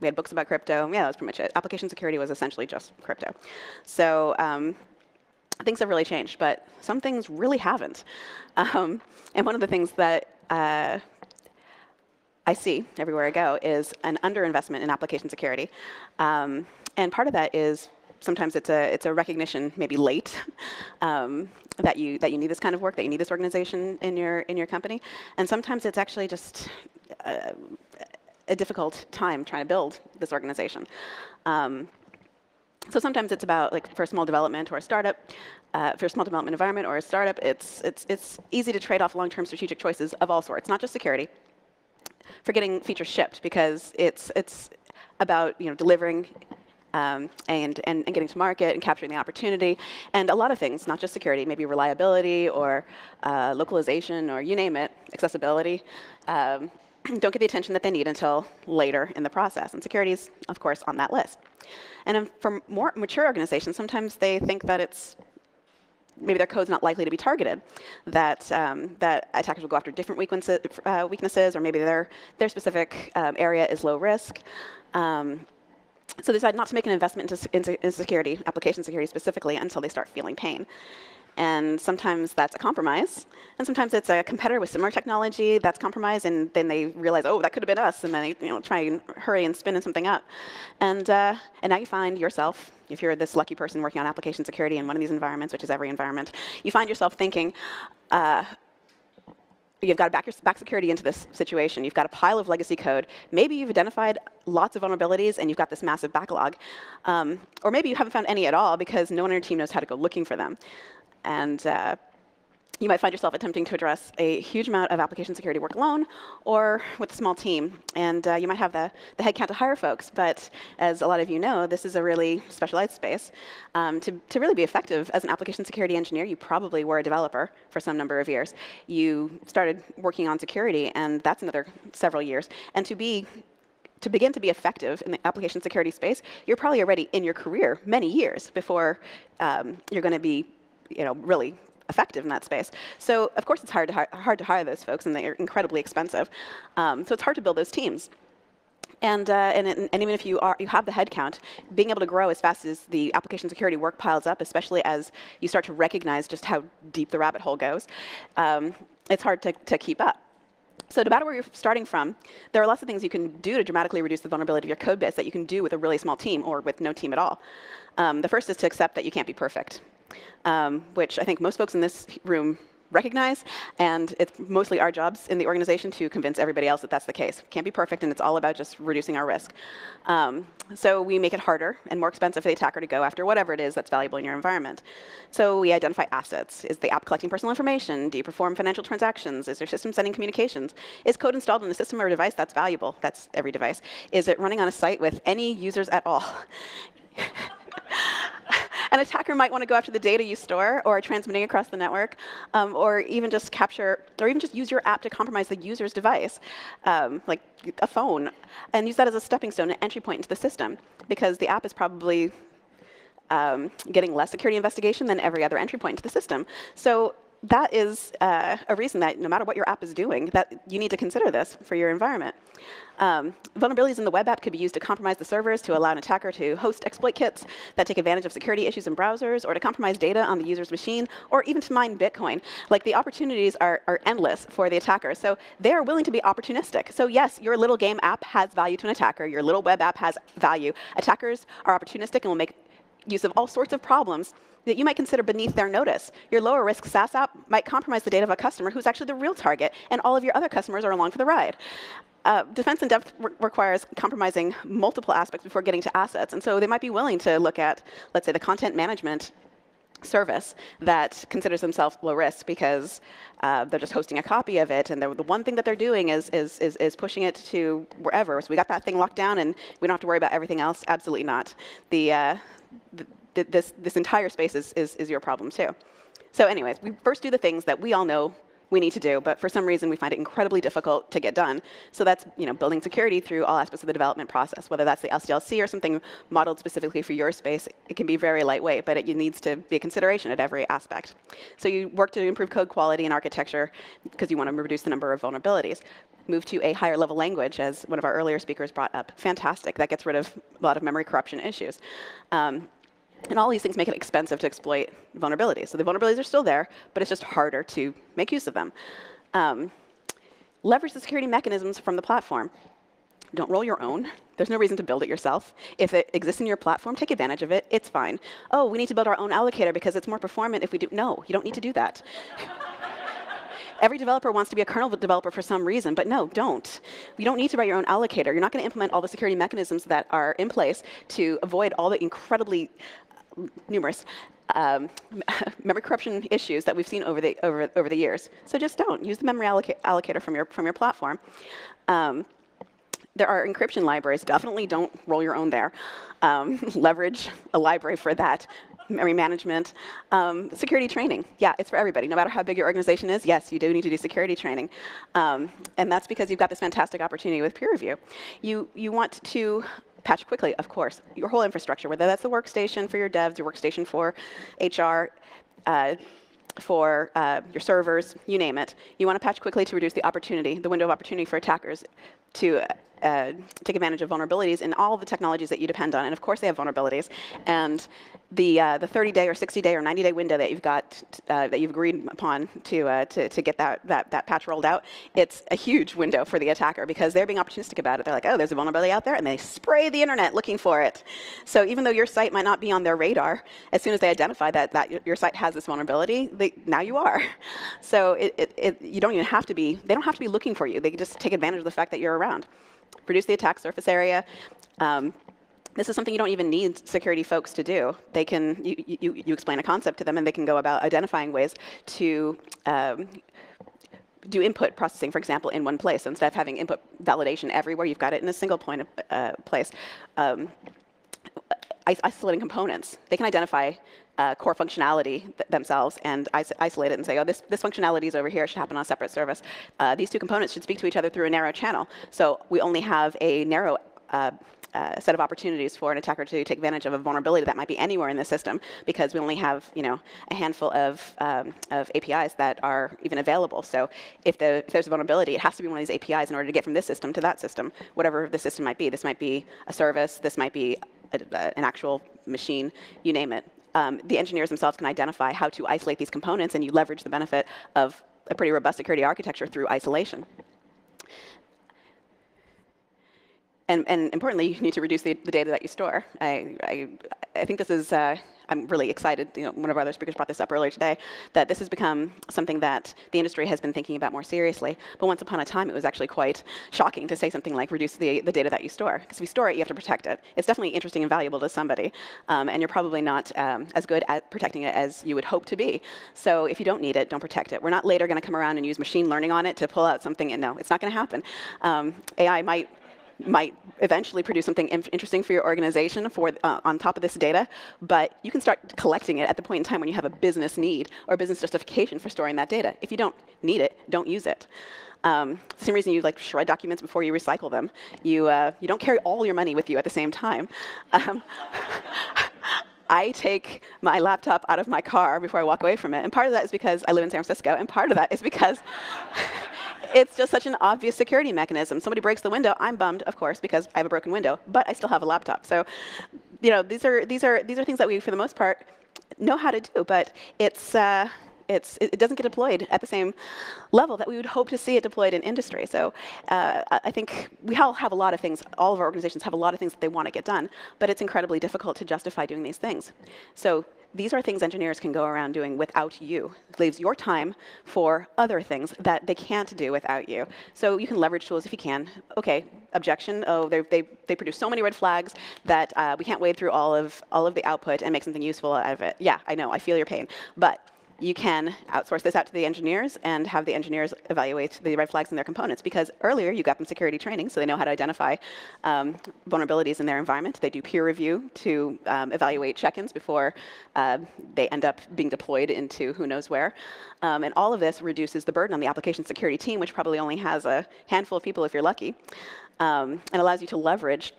We had books about crypto. Yeah, that was pretty much it. Application security was essentially just crypto. So um, things have really changed, but some things really haven't. Um, and one of the things that uh, I see everywhere I go is an underinvestment in application security. Um, and part of that is sometimes it's a it's a recognition maybe late um, that you that you need this kind of work that you need this organization in your in your company and sometimes it's actually just a, a difficult time trying to build this organization. Um, so sometimes it's about like for a small development or a startup uh, for a small development environment or a startup it's it's it's easy to trade off long-term strategic choices of all sorts not just security for getting features shipped because it's it's about you know delivering um, and, and, and, getting to market and capturing the opportunity, and a lot of things, not just security, maybe reliability or uh, localization or you name it, accessibility, um, don't get the attention that they need until later in the process. And security is, of course, on that list. And for more mature organizations, sometimes they think that it's maybe their code's not likely to be targeted, that, um, that attackers will go after different weaknesses, uh, weaknesses or maybe their, their specific um, area is low risk. Um, so they decide not to make an investment into, into, into security, application security specifically, until they start feeling pain. And sometimes that's a compromise. And sometimes it's a competitor with similar technology that's compromised, and then they realize, oh, that could have been us, and then they you know, try and hurry and spin something up. And, uh, and now you find yourself, if you're this lucky person working on application security in one of these environments, which is every environment, you find yourself thinking, uh, you've got to back, your, back security into this situation. You've got a pile of legacy code. Maybe you've identified lots of vulnerabilities and you've got this massive backlog. Um, or maybe you haven't found any at all because no one on your team knows how to go looking for them. And uh, you might find yourself attempting to address a huge amount of application security work alone or with a small team. And uh, you might have the, the headcount to hire folks, but as a lot of you know, this is a really specialized space. Um, to, to really be effective as an application security engineer, you probably were a developer for some number of years. You started working on security, and that's another several years. And to be to begin to be effective in the application security space, you're probably already in your career many years before um, you're going to be you know, really effective in that space. So of course it's hard to, hire, hard to hire those folks, and they're incredibly expensive. Um, so it's hard to build those teams. And, uh, and, and, even if you, are, you have the headcount, being able to grow as fast as the application security work piles up, especially as you start to recognize just how deep the rabbit hole goes, um, it's hard to, to keep up. So no matter where you're starting from, there are lots of things you can do to dramatically reduce the vulnerability of your code base that you can do with a really small team or with no team at all. Um, the first is to accept that you can't be perfect um, which I think most folks in this room recognize, and it's mostly our jobs in the organization to convince everybody else that that's the case. Can't be perfect, and it's all about just reducing our risk. Um, so we make it harder and more expensive for the attacker to go after whatever it is that's valuable in your environment. So we identify assets. Is the app collecting personal information? Do you perform financial transactions? Is your system sending communications? Is code installed on a system or device that's valuable? That's every device. Is it running on a site with any users at all? An attacker might want to go after the data you store or transmitting across the network, um, or even just capture, or even just use your app to compromise the user's device, um, like a phone, and use that as a stepping stone, an entry point into the system, because the app is probably um, getting less security investigation than every other entry point into the system. So that is uh, a reason that no matter what your app is doing, that you need to consider this for your environment. Um, vulnerabilities in the web app could be used to compromise the servers to allow an attacker to host exploit kits that take advantage of security issues in browsers, or to compromise data on the user's machine, or even to mine Bitcoin. Like the opportunities are, are endless for the attacker. So they are willing to be opportunistic. So yes, your little game app has value to an attacker. Your little web app has value. Attackers are opportunistic and will make use of all sorts of problems that you might consider beneath their notice. Your lower risk SaaS app might compromise the data of a customer who's actually the real target, and all of your other customers are along for the ride. Uh, defense in depth re requires compromising multiple aspects before getting to assets. And so they might be willing to look at, let's say, the content management service that considers themselves low risk because uh, they're just hosting a copy of it, and the one thing that they're doing is, is, is, is, pushing it to wherever. So we got that thing locked down, and we don't have to worry about everything else. Absolutely not. The, uh, the this, this entire space is, is, is your problem too. So anyways, we first do the things that we all know we need to do, but for some reason we find it incredibly difficult to get done. So that's you know, building security through all aspects of the development process, whether that's the SDLC or something modeled specifically for your space. It can be very lightweight, but it needs to be a consideration at every aspect. So you work to improve code quality and architecture because you want to reduce the number of vulnerabilities. Move to a higher level language, as one of our earlier speakers brought up. Fantastic. That gets rid of a lot of memory corruption issues. Um, and all these things make it expensive to exploit vulnerabilities. So the vulnerabilities are still there, but it's just harder to make use of them. Um, leverage the security mechanisms from the platform. Don't roll your own. There's no reason to build it yourself. If it exists in your platform, take advantage of it. It's fine. Oh, we need to build our own allocator because it's more performant if we do. No, you don't need to do that. Every developer wants to be a kernel developer for some reason, but no, don't. You don't need to write your own allocator. You're not going to implement all the security mechanisms that are in place to avoid all the incredibly numerous um, memory corruption issues that we've seen over the, over, over the years. So just don't. Use the memory alloca allocator from your, from your platform. Um, there are encryption libraries. Definitely don't roll your own there. Um, leverage a library for that. Memory management, um, security training. Yeah, it's for everybody. No matter how big your organization is, yes, you do need to do security training. Um, and that's because you've got this fantastic opportunity with peer review. You, you want to patch quickly, of course, your whole infrastructure, whether that's the workstation for your devs, your workstation for HR, uh, for uh, your servers, you name it. You want to patch quickly to reduce the opportunity, the window of opportunity for attackers to uh, take advantage of vulnerabilities in all of the technologies that you depend on. And of course, they have vulnerabilities. And the uh, the 30 day or 60 day or 90 day window that you've got uh, that you've agreed upon to, uh, to to get that, that that patch rolled out, it's a huge window for the attacker because they're being opportunistic about it. They're like, oh, there's a vulnerability out there, and they spray the internet looking for it. So even though your site might not be on their radar, as soon as they identify that that your site has this vulnerability, they, now you are. So it, it, it, you don't even have to be. They don't have to be looking for you. They can just take advantage of the fact that you're around. Reduce the attack surface area. Um, this is something you don't even need security folks to do. They can, you, you, you explain a concept to them and they can go about identifying ways to um, do input processing, for example, in one place. instead of having input validation everywhere, you've got it in a single point of uh, place. Um, isolating components. They can identify uh, core functionality th themselves and is isolate it and say, oh, this, this functionality is over here. It should happen on a separate service. Uh, these two components should speak to each other through a narrow channel. So we only have a narrow uh, uh, set of opportunities for an attacker to take advantage of a vulnerability that might be anywhere in the system because we only have you know a handful of, um, of APIs that are even available. So if, the, if, there's a vulnerability, it has to be one of these APIs in order to get from this system to that system, whatever the system might be. This might be a service. This might be a, a, an actual machine. You name it um, the engineers themselves can identify how to isolate these components, and you leverage the benefit of a pretty robust security architecture through isolation. And, and importantly, you need to reduce the, the data that you store. I, I, I think this is uh, I'm really excited, you know, one of our other speakers brought this up earlier today, that this has become something that the industry has been thinking about more seriously. But once upon a time, it was actually quite shocking to say something like reduce the, the data that you store. Because if you store it, you have to protect it. It's definitely interesting and valuable to somebody. Um, and you're probably not um, as good at protecting it as you would hope to be. So if you don't need it, don't protect it. We're not later going to come around and use machine learning on it to pull out something. And no, it's not going to happen. Um, AI might might eventually produce something interesting for your organization for, uh, on top of this data, but you can start collecting it at the point in time when you have a business need or business justification for storing that data. If you don't need it, don't use it. Um, same reason you like shred documents before you recycle them. You, uh, you don't carry all your money with you at the same time. Um, I take my laptop out of my car before I walk away from it. And part of that is because I live in San Francisco, and part of that is because it's just such an obvious security mechanism. Somebody breaks the window, I'm bummed, of course, because I have a broken window, but I still have a laptop. So, you know, these are these are these are things that we, for the most part, know how to do, but it's. Uh, it's, it doesn't get deployed at the same level that we would hope to see it deployed in industry. So uh, I think we all have a lot of things, all of our organizations have a lot of things that they want to get done, but it's incredibly difficult to justify doing these things. So these are things engineers can go around doing without you. It leaves your time for other things that they can't do without you. So you can leverage tools if you can. OK, objection. Oh, they, they they produce so many red flags that uh, we can't wade through all of, all of the output and make something useful out of it. Yeah, I know. I feel your pain. But you can outsource this out to the engineers and have the engineers evaluate the red flags in their components. Because earlier, you got them security training, so they know how to identify um, vulnerabilities in their environment. They do peer review to um, evaluate check-ins before uh, they end up being deployed into who knows where. Um, and all of this reduces the burden on the application security team, which probably only has a handful of people if you're lucky, um, and allows you to leverage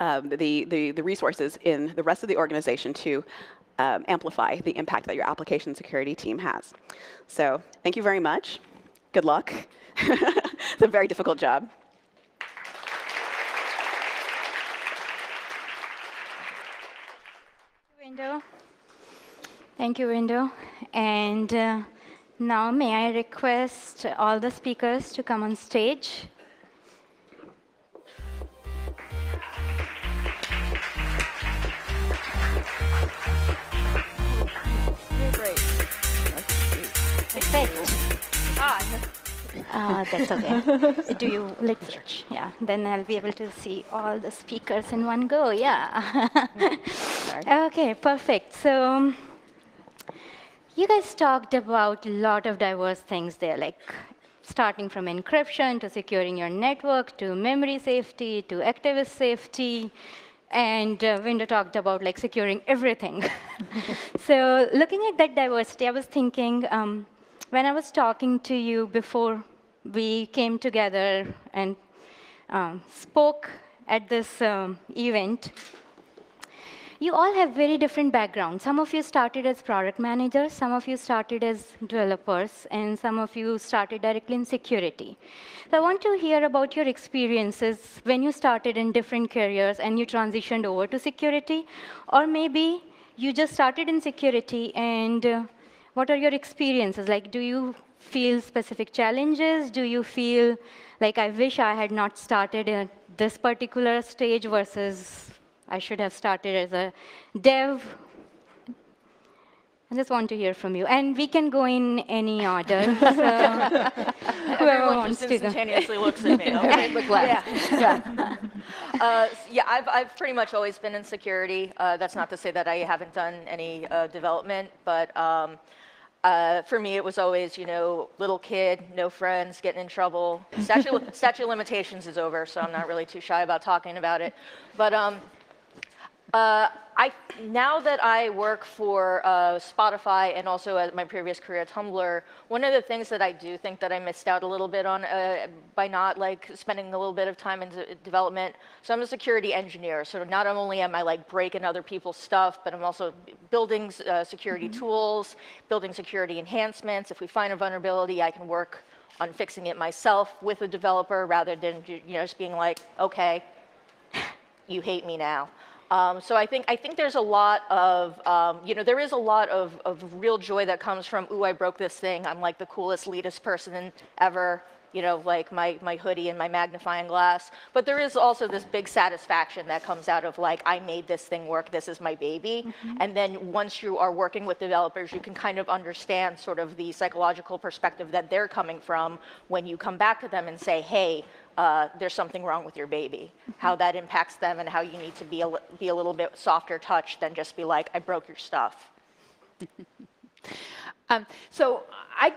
um, the, the, the, resources in the rest of the organization to um, amplify the impact that your application security team has. So thank you very much. Good luck. it's a very difficult job. Thank you, Window. And uh, now may I request all the speakers to come on stage. Uh, that's okay. Do you let's switch? Yeah, then I'll be able to see all the speakers in one go. Yeah. okay, perfect. So you guys talked about a lot of diverse things there, like starting from encryption to securing your network to memory safety to activist safety and uh, Window talked about like securing everything. so looking at that diversity, I was thinking um, when I was talking to you before we came together and um, spoke at this um, event, you all have very different backgrounds. Some of you started as product managers, some of you started as developers, and some of you started directly in security. So I want to hear about your experiences when you started in different careers and you transitioned over to security, or maybe you just started in security and uh, what are your experiences? Like, do you feel specific challenges? Do you feel like I wish I had not started at this particular stage versus I should have started as a dev. I just want to hear from you. And we can go in any order. So whoever wants to instantaneously go. looks at me. Okay, look left. Yeah, yeah. Uh, yeah I've, I've pretty much always been in security. Uh, that's not to say that I haven't done any uh, development, but um, uh, for me, it was always, you know, little kid, no friends, getting in trouble. Statute, statute limitations is over, so I'm not really too shy about talking about it. But um, uh, I, now that I work for uh, Spotify and also at my previous career at Tumblr, one of the things that I do think that I missed out a little bit on uh, by not like spending a little bit of time in development. So I'm a security engineer. So not only am I like breaking other people's stuff, but I'm also building uh, security mm -hmm. tools, building security enhancements. If we find a vulnerability, I can work on fixing it myself with a developer rather than you know just being like, okay, you hate me now. Um, so I think I think there's a lot of um, you know there is a lot of, of real joy that comes from ooh I broke this thing. I'm like the coolest leadest person ever you know like my my hoodie and my magnifying glass. But there is also this big satisfaction that comes out of like I made this thing work. This is my baby. Mm-hmm. and then once you are working with developers you can kind of understand sort of the psychological perspective that they're coming from when you come back to them and say hey uh, there's something wrong with your baby, how that impacts them and how you need to be a, be a little bit softer touch than just be like, I broke your stuff. um, so I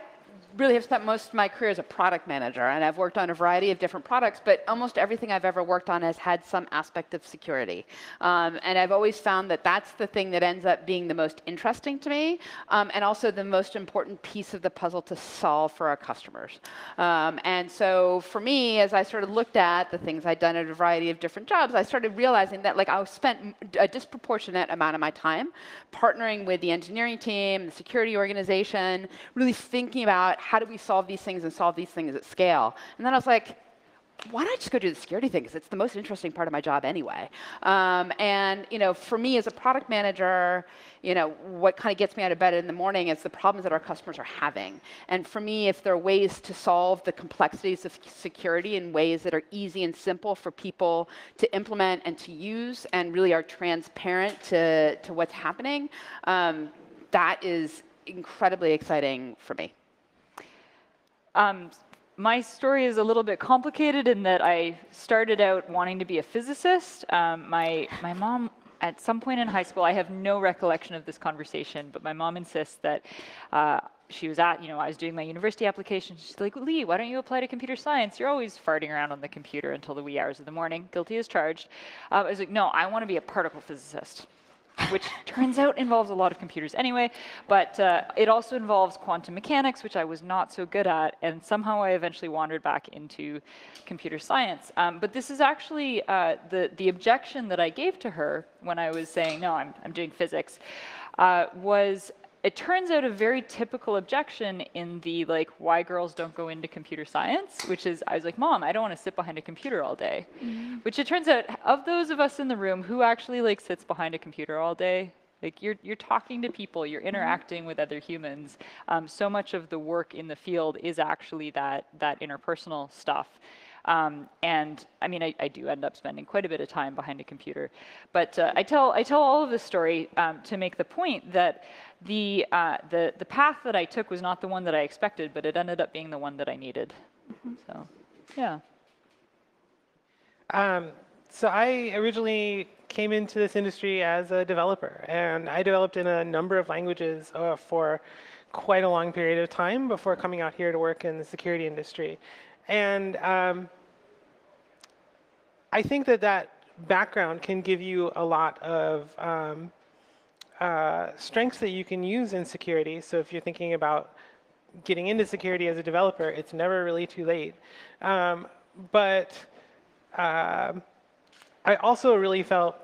really have spent most of my career as a product manager, and I've worked on a variety of different products, but almost everything I've ever worked on has had some aspect of security. Um, and I've always found that that's the thing that ends up being the most interesting to me, um, and also the most important piece of the puzzle to solve for our customers. Um, and so for me, as I sort of looked at the things I'd done at a variety of different jobs, I started realizing that like I spent a disproportionate amount of my time partnering with the engineering team, the security organization, really thinking about how do we solve these things and solve these things at scale. And then I was like, why don't I just go do the security thing? Because it's the most interesting part of my job anyway. Um, and you know, for me as a product manager, you know, what kind of gets me out of bed in the morning is the problems that our customers are having. And for me, if there are ways to solve the complexities of security in ways that are easy and simple for people to implement and to use, and really are transparent to, to what's happening, um, that is incredibly exciting for me. Um, my story is a little bit complicated in that I started out wanting to be a physicist. Um, my, my mom, at some point in high school, I have no recollection of this conversation, but my mom insists that uh, she was at, you know, I was doing my university application. She's like, Leigh, why don't you apply to computer science? You're always farting around on the computer until the wee hours of the morning. Guilty as charged. Uh, I was like, no, I want to be a particle physicist which turns out involves a lot of computers anyway, but uh, it also involves quantum mechanics, which I was not so good at, and somehow I eventually wandered back into computer science. Um, but this is actually uh, the, the objection that I gave to her when I was saying, no, I'm, I'm doing physics, uh, was it turns out a very typical objection in the like why girls don't go into computer science, which is I was like, Mom, I don't want to sit behind a computer all day. Mm-hmm. Which it turns out of those of us in the room who actually like sits behind a computer all day, like you're you're talking to people, you're interacting mm-hmm. with other humans. Um, so much of the work in the field is actually that that interpersonal stuff. Um, and I mean, I, I, do end up spending quite a bit of time behind a computer. But uh, I, tell, I tell all of this story um, to make the point that the, uh, the, the path that I took was not the one that I expected, but it ended up being the one that I needed. Mm-hmm. So, yeah. Um, so I originally came into this industry as a developer, and I developed in a number of languages uh, for quite a long period of time before coming out here to work in the security industry. And um, I think that that background can give you a lot of um, uh, strengths that you can use in security. So if you're thinking about getting into security as a developer, it's never really too late. Um, but uh, I also really felt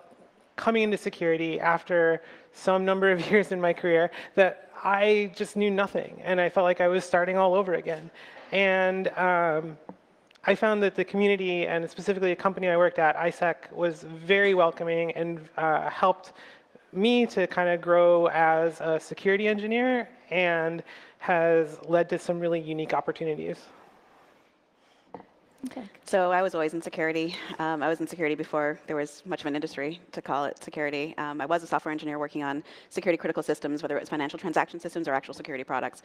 coming into security after some number of years in my career that I just knew nothing. And I felt like I was starting all over again. And um, I found that the community, and specifically a company I worked at, iSEC, was very welcoming and uh, helped me to kind of grow as a security engineer and has led to some really unique opportunities. Okay. So I was always in security. Um, I was in security before there was much of an industry to call it security. Um, I was a software engineer working on security critical systems, whether it was financial transaction systems or actual security products.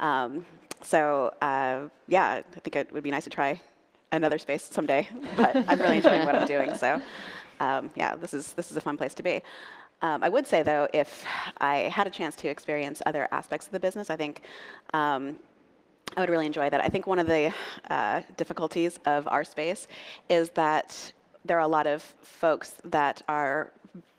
Um, so uh, yeah, I think it would be nice to try another space someday. But I'm really enjoying what I'm doing. So um, yeah, this is this is a fun place to be. Um, I would say though, if I had a chance to experience other aspects of the business, I think um, I would really enjoy that. I think one of the uh, difficulties of our space is that there are a lot of folks that are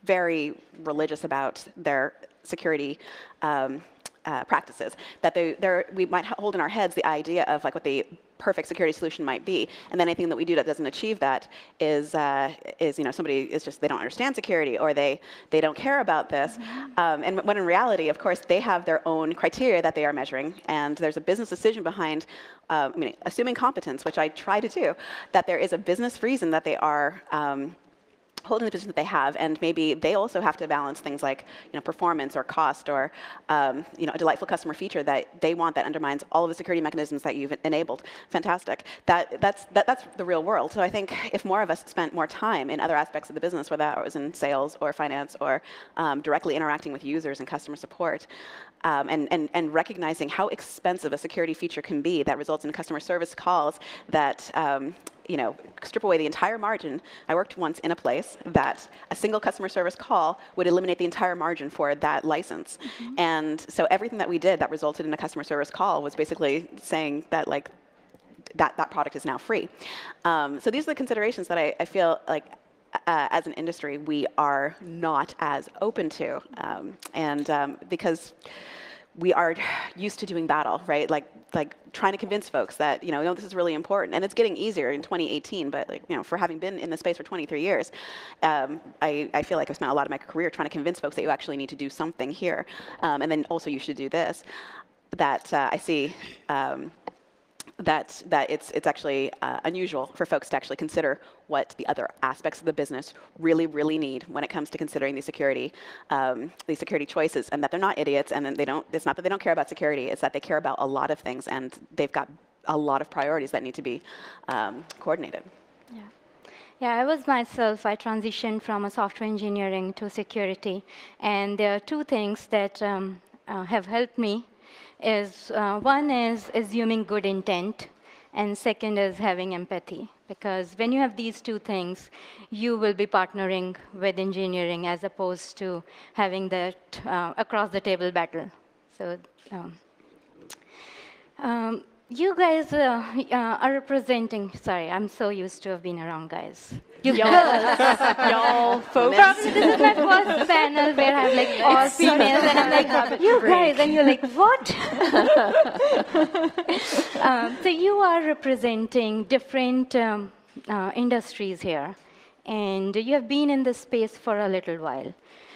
very religious about their security um, uh, practices. That they, we might hold in our heads the idea of like what the perfect security solution might be, and then anything that we do that doesn't achieve that is, uh, is you know, somebody is just they don't understand security or they they don't care about this. Mm-hmm. Um, and when in reality, of course, they have their own criteria that they are measuring, and there's a business decision behind. Uh, I mean, assuming competence, which I try to do, that there is a business reason that they are um, holding the position that they have, and maybe they also have to balance things like you know performance or cost or um, you know a delightful customer feature that they want that undermines all of the security mechanisms that you've enabled. Fantastic. That that's that, that's the real world. So I think if more of us spent more time in other aspects of the business, whether that was in sales or finance or um, directly interacting with users and customer support, um, and, and, and recognizing how expensive a security feature can be that results in customer service calls that um, you know, strip away the entire margin. I worked once in a place that a single customer service call would eliminate the entire margin for that license. And so everything that we did that resulted in a customer service call was basically saying that like that, that product is now free. Um, so these are the considerations that I, I feel like uh, as an industry we are not as open to. Um, and um, because we are used to doing battle, right? Like like trying to convince folks that you know no this is really important, and it's getting easier in 2018. But like you know for having been in the space for 23 years, um, I I feel like I've spent a lot of my career trying to convince folks that you actually need to do something here, um, and then also you should do this. That uh, I see. Um, that, that it's, it's actually uh, unusual for folks to actually consider what the other aspects of the business really, really need when it comes to considering these security, um, these security choices, and that they're not idiots, and then they don't, it's not that they don't care about security, it's that they care about a lot of things, and they've got a lot of priorities that need to be um, coordinated. Yeah. Yeah, I was myself, I transitioned from a software engineering to security. And there are two things that um, uh, have helped me is uh, one is assuming good intent, and second is having empathy. Because when you have these two things, you will be partnering with engineering as opposed to having that uh, across the table battle. So. Um, um, you guys uh, uh, are representing. Sorry, I'm so used to have been around guys. You Y'all, y'all folks. Probably this is my first panel where I have like all females, and I'm like, you guys, and you're like, what? um, so you are representing different um, uh, industries here, and you have been in this space for a little while.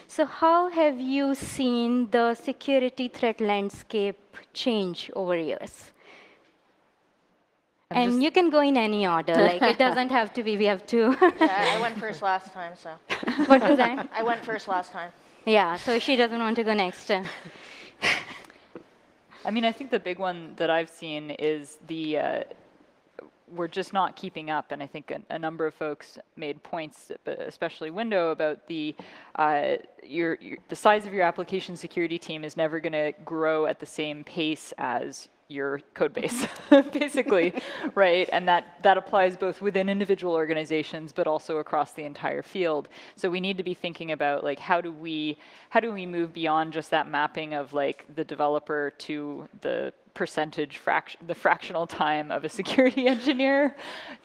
So how have you seen the security threat landscape change over years? And you can go in any order. Like it doesn't have to be. We have two. Yeah, I went first last time, so what was that? I went first last time. Yeah. So she doesn't want to go next. I mean, I think the big one that I've seen is the uh, we're just not keeping up, and I think a, a, number of folks made points, especially Window, about the uh, your, your, the size of your application security team is never going to grow at the same pace as your code base, basically, right? And that, that applies both within individual organizations, but also across the entire field. So we need to be thinking about like how do we how do we move beyond just that mapping of like the developer to the percentage fraction the fractional time of a security engineer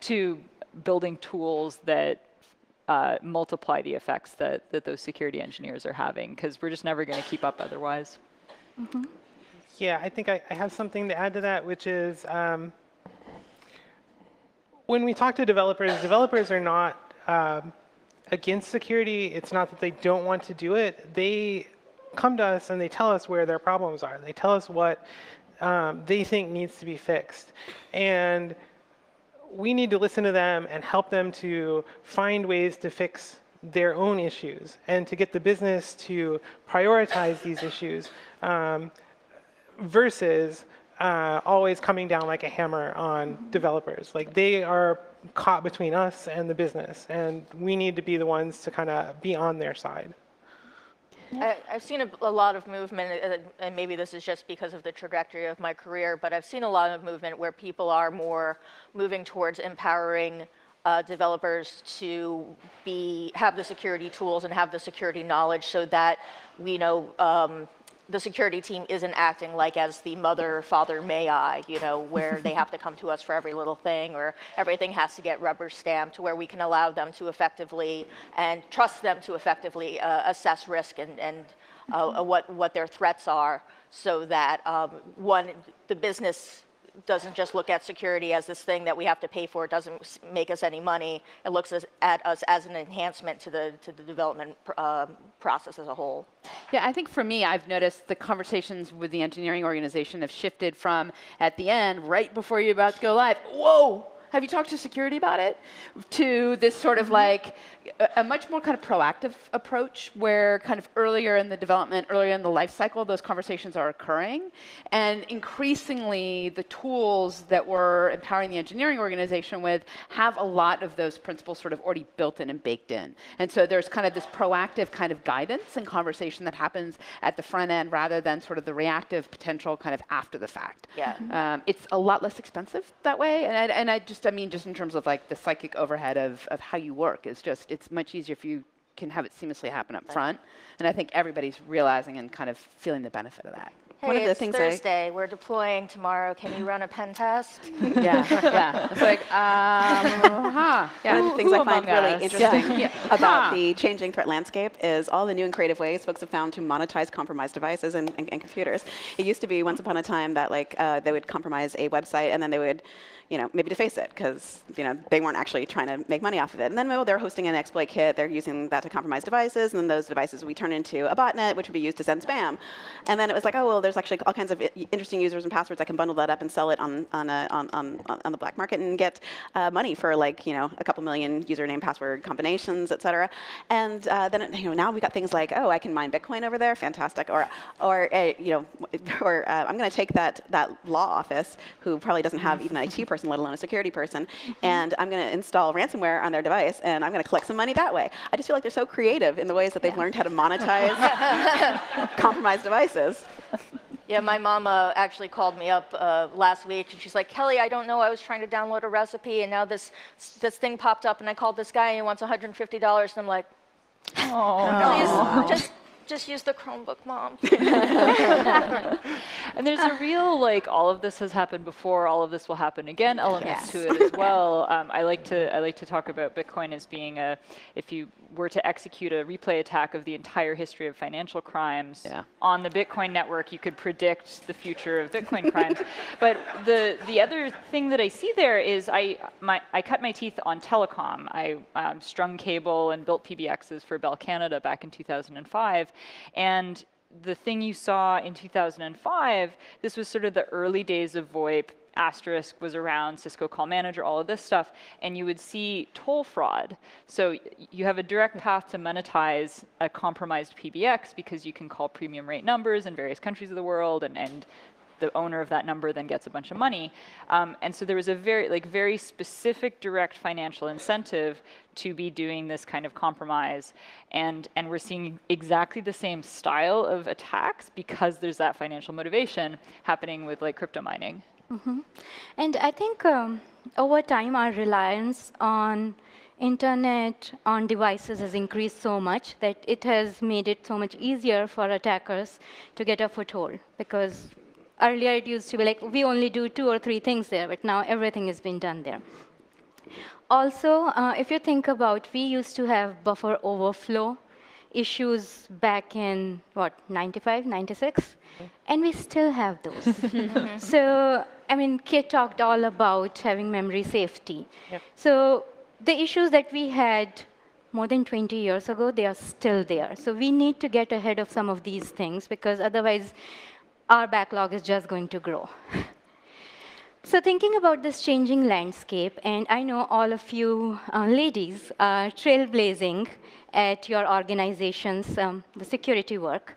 to building tools that uh, multiply the effects that, that those security engineers are having because we're just never going to keep up otherwise. Mm -hmm. Yeah, I think I, I, have something to add to that, which is um, when we talk to developers, developers are not um, against security. It's not that they don't want to do it. They come to us and they tell us where their problems are. They tell us what um, they think needs to be fixed. And we need to listen to them and help them to find ways to fix their own issues and to get the business to prioritize these issues. Um, versus uh, always coming down like a hammer on developers. Like they are caught between us and the business, and we need to be the ones to kind of be on their side. I, have seen a, a, lot of movement, and maybe this is just because of the trajectory of my career, but I've seen a lot of movement where people are more moving towards empowering uh, developers to be have the security tools and have the security knowledge so that we know um, the security team isn't acting like as the mother, father, may I, you know, where they have to come to us for every little thing or everything has to get rubber stamped where we can allow them to effectively and trust them to effectively uh, assess risk and, and uh, what, what their threats are so that um, one, the business doesn't just look at security as this thing that we have to pay for. It doesn't make us any money. It looks as, at us as an enhancement to the, to the development uh, process as a whole. Yeah, I think for me, I've noticed the conversations with the engineering organization have shifted from at the end, right before you're about to go live, whoa, have you talked to security about it? To this sort of mm-hmm. like, a, a much more kind of proactive approach where kind of earlier in the development, earlier in the life cycle, those conversations are occurring. And increasingly, the tools that we're empowering the engineering organization with have a lot of those principles sort of already built in and baked in. And so there's kind of this proactive kind of guidance and conversation that happens at the front end rather than sort of the reactive potential kind of after the fact. Yeah. Um, it's a lot less expensive that way. And I, and I just, I mean, just in terms of like the psychic overhead of, of how you work is just, it's much easier if you can have it seamlessly happen up front. And I think everybody's realizing and kind of feeling the benefit of that. Hey, One of the it's things I- Thursday. We're deploying tomorrow. Can you run a pen test? Yeah, yeah. It's like, um, huh. Yeah. One of the things who I find really us? interesting Yeah. about Huh. the changing threat landscape is all the new and creative ways folks have found to monetize compromised devices and, and, and computers. It used to be once upon a time that like uh, they would compromise a website and then they would you know, maybe deface it because you know they weren't actually trying to make money off of it. And then well, they're hosting an exploit kit, they're using that to compromise devices, and then those devices we turn into a botnet, which would be used to send spam. And then it was like, oh well, there's actually all kinds of interesting users and passwords. I can bundle that up and sell it on on a, on, on on the black market and get uh, money for like you know a couple million username password combinations, et cetera. And uh, then it, you know now we've got things like, oh, I can mine Bitcoin over there, fantastic. Or or uh, you know, or uh, I'm going to take that that law office who probably doesn't have even an IT person, let alone a security person, and I'm going to install ransomware on their device, and I'm going to collect some money that way. I just feel like they're so creative in the ways that they've learned how to monetize compromised devices. Yeah, my mama actually called me up uh, last week, and she's like, "Kelly, I don't know. I was trying to download a recipe, and now this this thing popped up, and I called this guy, and he wants 150 dollars." And I'm like, "Please, just just use the Chromebook, mom." And there's a real like all of this has happened before, all of this will happen again elements to it as well. Um, I like to I like to talk about Bitcoin as being a if you were to execute a replay attack of the entire history of financial crimes Yeah. on the Bitcoin network, you could predict the future of Bitcoin crimes. But the the other thing that I see there is I my I cut my teeth on telecom. I um, strung cable and built PBXs for Bell Canada back in 2005, and the thing you saw in 2005, this was sort of the early days of VoIP. Asterisk was around, Cisco Call Manager, all of this stuff, and you would see toll fraud. So you have a direct path to monetize a compromised PBX because you can call premium rate numbers in various countries of the world, and, and the owner of that number then gets a bunch of money. Um, and so there was a very like very specific direct financial incentive to be doing this kind of compromise. And and we're seeing exactly the same style of attacks because there's that financial motivation happening with like crypto mining. And I think um, over time, our reliance on internet on devices has increased so much that it has made it so much easier for attackers to get a foothold. Because earlier it used to be like we only do two or three things there, but now everything is being done there. Also, uh, if you think about, we used to have buffer overflow issues back in what 95, 96, and we still have those. so, I mean, Kit talked all about having memory safety. So, the issues that we had more than 20 years ago, they are still there. So, we need to get ahead of some of these things because otherwise, our backlog is just going to grow. So thinking about this changing landscape, and I know all of you uh, ladies are trailblazing at your organization's um, the security work.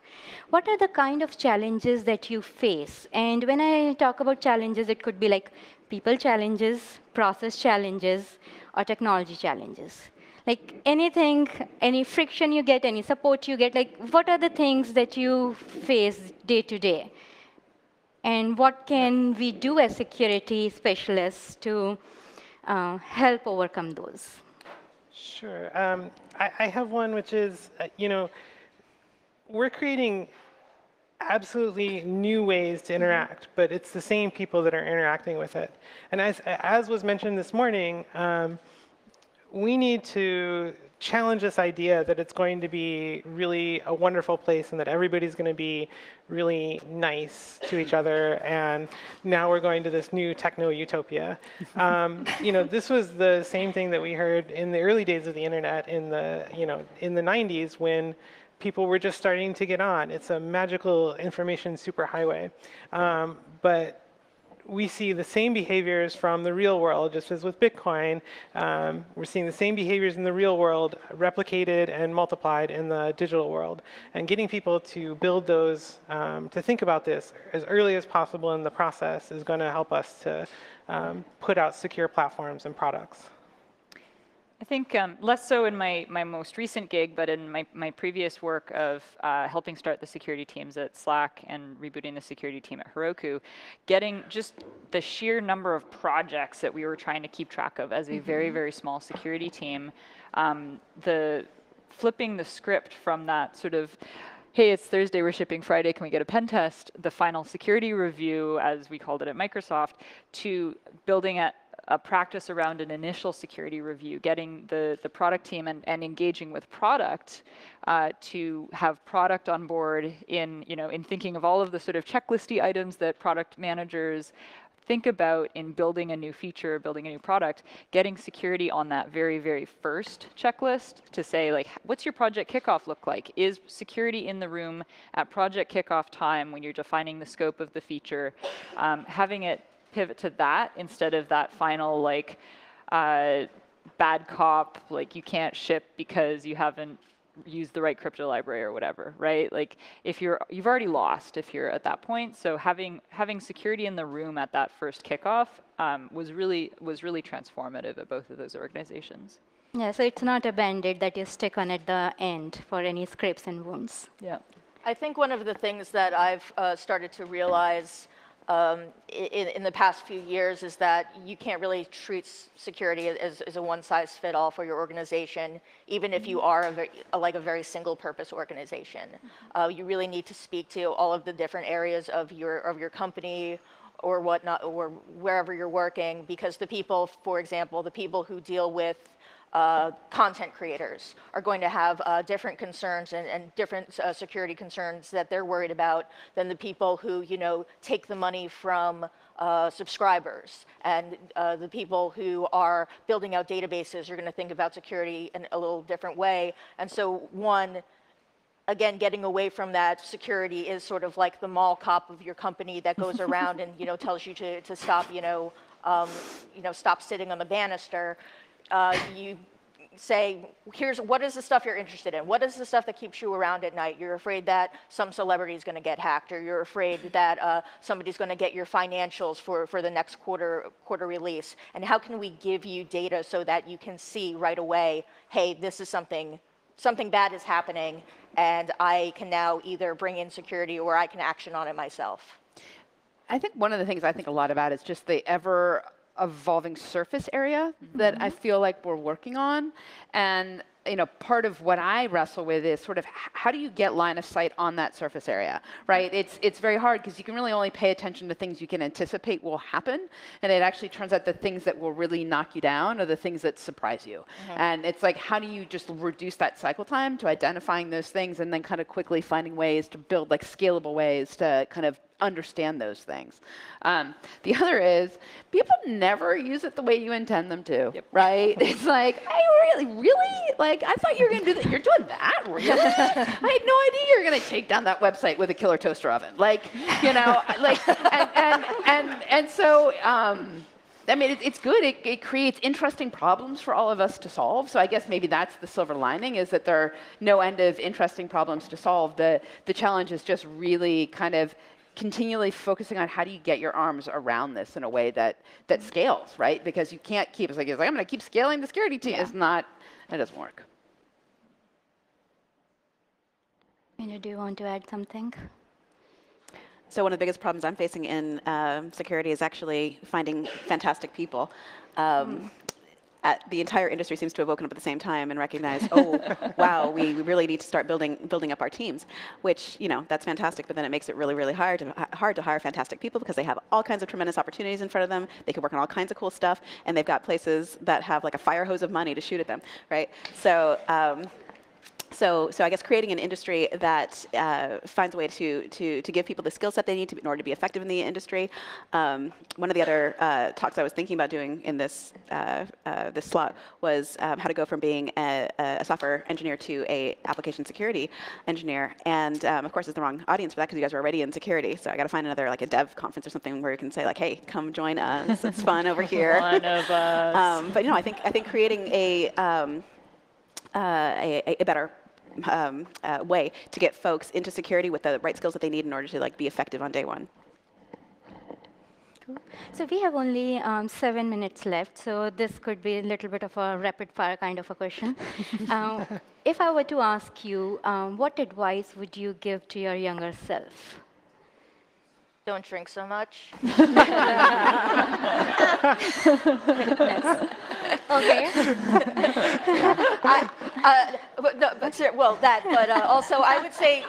What are the kind of challenges that you face? And when I talk about challenges, it could be like people challenges, process challenges, or technology challenges. Like anything, any friction you get, any support you get, like what are the things that you face day to day? and what can we do as security specialists to uh, help overcome those? Sure. Um, I, I have one which is, uh, you know, we're creating absolutely new ways to interact, but it's the same people that are interacting with it. And as, as was mentioned this morning, um, we need to challenge this idea that it's going to be really a wonderful place and that everybody's going to be really nice to each other. And now we're going to this new techno utopia um, you know this was the same thing that we heard in the early days of the internet in the you know in the 90s when people were just starting to get on. It's a magical information superhighway. Um, but we see the same behaviors from the real world, just as with Bitcoin. Um, we're seeing the same behaviors in the real world replicated and multiplied in the digital world. And getting people to build those, um, to think about this as early as possible in the process is going to help us to um, put out secure platforms and products. I think um, less so in my, my most recent gig, but in my, my previous work of uh, helping start the security teams at Slack and rebooting the security team at Heroku, getting just the sheer number of projects that we were trying to keep track of as a very, very small security team, um, the flipping the script from that sort of hey, it's Thursday, we're shipping Friday, can we get a pen test? The final security review, as we called it at Microsoft, to building at a practice around an initial security review, getting the, the product team and, and engaging with product uh, to have product on board in, you know, in thinking of all of the sort of checklisty items that product managers think about in building a new feature, building a new product, getting security on that very, very first checklist to say, like, what's your project kickoff look like? Is security in the room at project kickoff time when you're defining the scope of the feature? Um, having it pivot to that instead of that final like uh, bad cop like you can't ship because you haven't used the right crypto library or whatever right? Like if you're you've already lost if you're at that point. So having having security in the room at that first kickoff um, was really was really transformative at both of those organizations. Yeah, so it's not a band-aid that you stick on at the end for any scrapes and wounds. yeah. I think one of the things that I've uh, started to realize um, in, in, the past few years is that you can't really treat security as, as a one-size-fit-all for your organization, even if you are a very, a, like a very single-purpose organization. Uh, you really need to speak to all of the different areas of your of your company or whatnot, or wherever you're working, because the people, for example, the people who deal with uh, content creators are going to have uh, different concerns and, and different uh, security concerns that they're worried about than the people who, you know, take the money from uh, subscribers and uh, the people who are building out databases are going to think about security in a little different way. And so one, again, getting away from that security is sort of like the mall cop of your company that goes around and, you know, tells you to, to stop, you know, um, you know, stop sitting on the banister uh, you say, here's what is the stuff you're interested in? What is the stuff that keeps you around at night? You're afraid that some celebrity is going to get hacked, or you're afraid that uh, somebody's going to get your financials for, for the next quarter quarter release. And how can we give you data so that you can see right away, hey, this is something something bad is happening, and I can now either bring in security or I can action on it myself. I think one of the things I think a lot about is just the ever evolving surface area mm-hmm. that I feel like we're working on. And you know, part of what I wrestle with is sort of how do you get line of sight on that surface area, right? It's it's very hard because you can really only pay attention to things you can anticipate will happen, and it actually turns out the things that will really knock you down are the things that surprise you. Mm-hmm. And it's like how do you just reduce that cycle time to identifying those things and then kind of quickly finding ways to build like scalable ways to kind of understand those things. Um, the other is people never use it the way you intend them to, yep. right? It's like, I really, really? Like, I thought you were going to do that. You're doing that? Really? I had no idea you were going to take down that website with a killer toaster oven. Like, you know, like, and, and, and, and so, um, I mean, it, it's good. It, it, creates interesting problems for all of us to solve. So I guess maybe that's the silver lining is that there are no end of interesting problems to solve. The, the challenge is just really kind of continually focusing on how do you get your arms around this in a way that that scales, right? Because you can't keep it's like, it's like I'm going to keep scaling the security team. Yeah. It's not. It doesn't work. do you want to add something? So one of the biggest problems I'm facing in um, security is actually finding fantastic people. Um, mm at, the entire industry seems to have woken up at the same time and recognized, oh, wow, we really need to start building building up our teams. Which you know that's fantastic, but then it makes it really really hard to hard to hire fantastic people because they have all kinds of tremendous opportunities in front of them. They can work on all kinds of cool stuff, and they've got places that have like a fire hose of money to shoot at them, right? So. Um, so, so I guess creating an industry that uh, finds a way to, to, to give people the skill set they need to, in order to be effective in the industry. Um, one of the other uh, talks I was thinking about doing in this, uh, uh this slot was um, how to go from being a, a, software engineer to a application security engineer. And um, of course, it's the wrong audience for that because you guys are already in security. So I got to find another like a dev conference or something where you can say like, hey, come join us. It's fun over here. One of us. Um, but you know, I think I think creating a um, uh, a, a, better um, uh, way to get folks into security with the right skills that they need in order to like be effective on day one. So we have only um, seven minutes left, so this could be a little bit of a rapid fire kind of a question. um, if I were to ask you, um, what advice would you give to your younger self? Don't drink so much. okay. I, uh, but, no, but, well, that, but uh, also I would say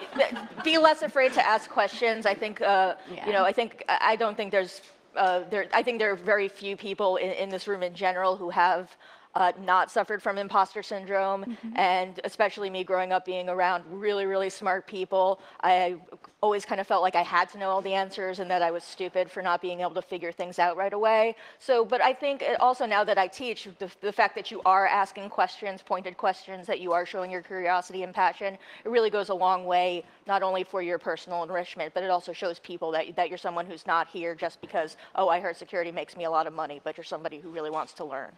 be less afraid to ask questions. I think, uh, yeah. you know, I think, I don't think there's, uh, there, I think there are very few people in, in this room in general who have uh, not suffered from imposter syndrome, mm-hmm. and especially me growing up being around really, really smart people, I always kind of felt like I had to know all the answers and that I was stupid for not being able to figure things out right away. So, but I think also now that I teach, the, the fact that you are asking questions, pointed questions, that you are showing your curiosity and passion, it really goes a long way, not only for your personal enrichment, but it also shows people that, that you're someone who's not here just because, oh, I heard security makes me a lot of money, but you're somebody who really wants to learn.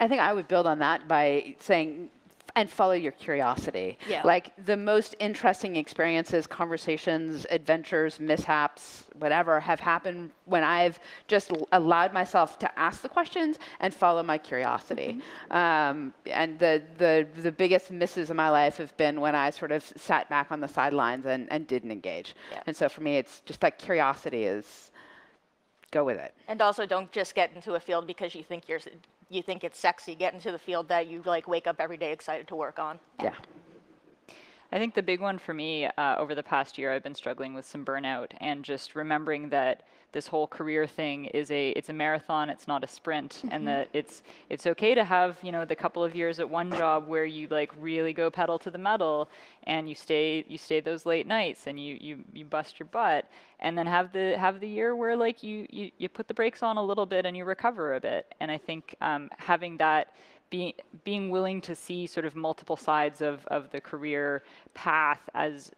I think I would build on that by saying and follow your curiosity. Yeah. Like the most interesting experiences, conversations, adventures, mishaps, whatever have happened when I've just allowed myself to ask the questions and follow my curiosity. Mm-hmm. Um, and the, the, the biggest misses in my life have been when I sort of sat back on the sidelines and, and didn't engage. Yeah. And so for me, it's just that curiosity is go with it. And also don't just get into a field because you think you're you think it's sexy, get into the field that you like wake up every day excited to work on. Yeah. I think the big one for me uh, over the past year, I've been struggling with some burnout and just remembering that this whole career thing is a it's a marathon it's not a sprint mm-hmm. and that it's it's okay to have you know the couple of years at one job where you like really go pedal to the metal and you stay you stay those late nights and you you, you bust your butt and then have the have the year where like you, you you put the brakes on a little bit and you recover a bit and i think um, having that being being willing to see sort of multiple sides of, of the career path as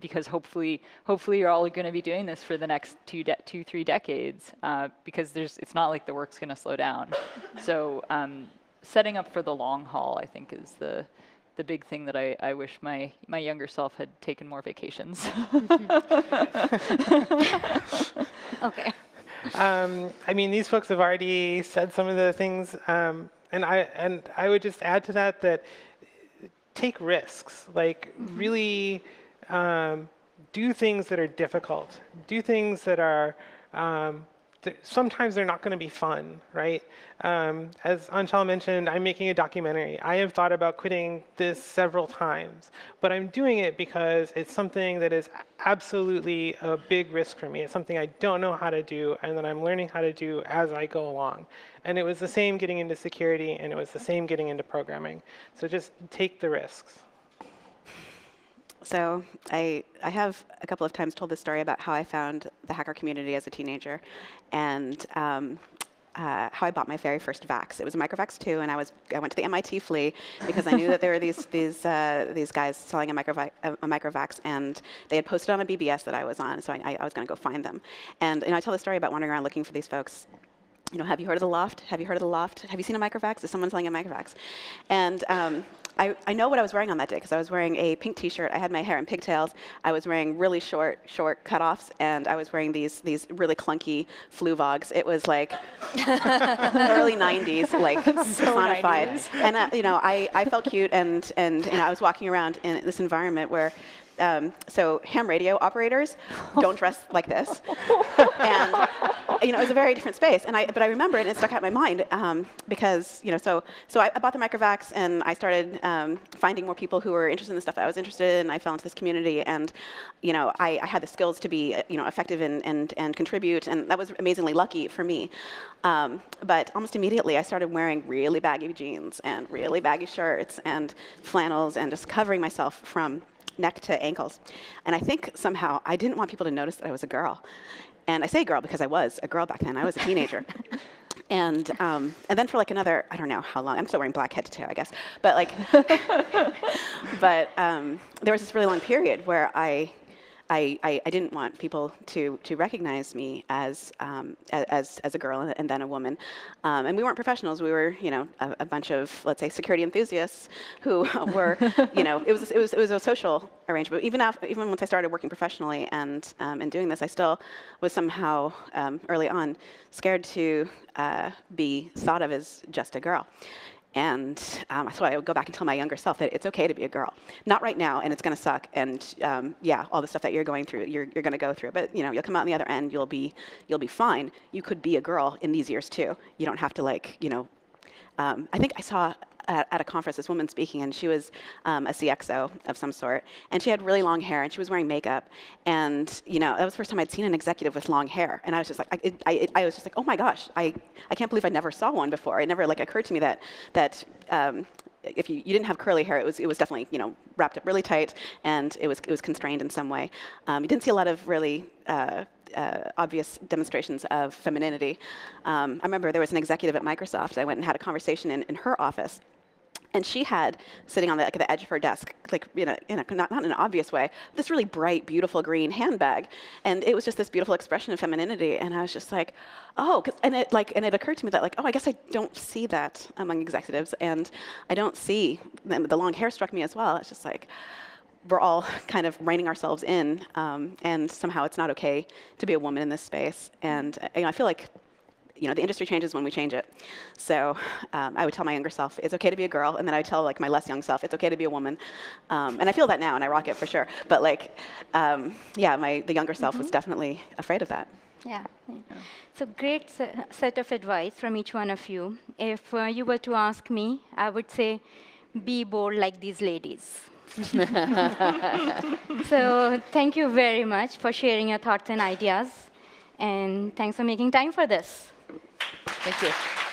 because hopefully, hopefully you're all going to be doing this for the next two, de- two three decades, uh, because there's, it's not like the work's going to slow down. so um, setting up for the long haul, I think, is the the big thing that I, I wish my, my younger self had taken more vacations. okay. Um, I mean, these folks have already said some of the things, um, and I and I would just add to that that take risks. Like mm-hmm. really um, do things that are difficult, do things that are, um, th- sometimes they're not going to be fun, right? Um, as Anshal mentioned, I'm making a documentary. I have thought about quitting this several times, but I'm doing it because it's something that is absolutely a big risk for me. It's something I don't know how to do and that I'm learning how to do as I go along. And it was the same getting into security and it was the same getting into programming. So just take the risks. So I, I have a couple of times told this story about how I found the hacker community as a teenager and um, uh, how I bought my very first Vax. It was a Microvax 2, and I was I went to the MIT flea because I knew that there were these these uh, these guys selling a, Microvax, a Microvax, and they had posted on a BBS that I was on, so I, I was going to go find them. And you know, I tell the story about wandering around looking for these folks. You know, have you heard of the L0pht? Have you heard of the L0pht? Have you seen a Microvax? Is someone selling a Microvax? And um, I, I know what I was wearing on that day because I was wearing a pink T-shirt. I had my hair in pigtails. I was wearing really short, short cutoffs, and I was wearing these these really clunky Fluevogs. It was like early '90s, like personified. And uh, you know, I, I felt cute, and and you know, I was walking around in this environment where um, so ham radio operators don't dress like this. and you know, it was a very different space. And I, but I remember it, and it stuck out in my mind um, because, you know, so so I, I bought the Microvax, and I started um, finding more people who were interested in the stuff that I was interested in. I fell into this community, and, you know, I, I had the skills to be, you know, effective and and and contribute, and that was amazingly lucky for me. Um, but almost immediately, I started wearing really baggy jeans and really baggy shirts and flannels, and just covering myself from neck to ankles. And I think somehow I didn't want people to notice that I was a girl. And I say girl because I was a girl back then. I was a teenager. and um, and then for like another, I don't know how long. I'm still wearing black head to toe, I guess. But like, but um, there was this really long period where I I, I, I, didn't want people to, to recognize me as, um, as, as a girl and then a woman. Um, and we weren't professionals. We were, you know, a, a, bunch of, let's say, security enthusiasts who were, you know, it was, it was, it was a social arrangement. Even, after, even once I started working professionally and, um, and doing this, I still was somehow, um, early on, scared to uh, be thought of as just a girl. And um, so I would go back and tell my younger self that it's okay to be a girl. Not right now, and it's going to suck. And um, yeah, all the stuff that you're going through, you're, you're going to go through. But you know, you'll come out on the other end. You'll be you'll be fine. You could be a girl in these years too. You don't have to like you know. Um, I think I saw at, at, a conference, this woman speaking, and she was um, a CXO of some sort, and she had really long hair, and she was wearing makeup, and you know that was the first time I'd seen an executive with long hair, and I was just like, I, it, I, it, I was just like, oh my gosh, I, I can't believe I never saw one before. It never like occurred to me that that um, if you, you didn't have curly hair, it was, it was definitely you know wrapped up really tight, and it was, it was constrained in some way. Um, you didn't see a lot of really uh, uh, obvious demonstrations of femininity. Um, I remember there was an executive at Microsoft. I went and had a conversation in, in her office, and she had sitting on the, like, the edge of her desk, like in a, in a not, not in an obvious way, this really bright, beautiful green handbag, and it was just this beautiful expression of femininity. And I was just like, oh, and it like, and it occurred to me that like, oh, I guess I don't see that among executives, and I don't see the, the long hair struck me as well. It's just like we're all kind of reining ourselves in, um, and somehow it's not okay to be a woman in this space. And you know, I feel like you know, the industry changes when we change it. So um, I would tell my younger self, it's okay to be a girl, and then I would tell like my less young self, it's okay to be a woman. Um, and I feel that now, and I rock it for sure. But like, um, yeah, my the younger self mm -hmm. was mm-hmm. definitely afraid of that. Yeah. So great set of advice from each one of you. If uh, you were to ask me, I would say, be bold like these ladies. so thank you very much for sharing your thoughts and ideas. And thanks for making time for this. Thank you.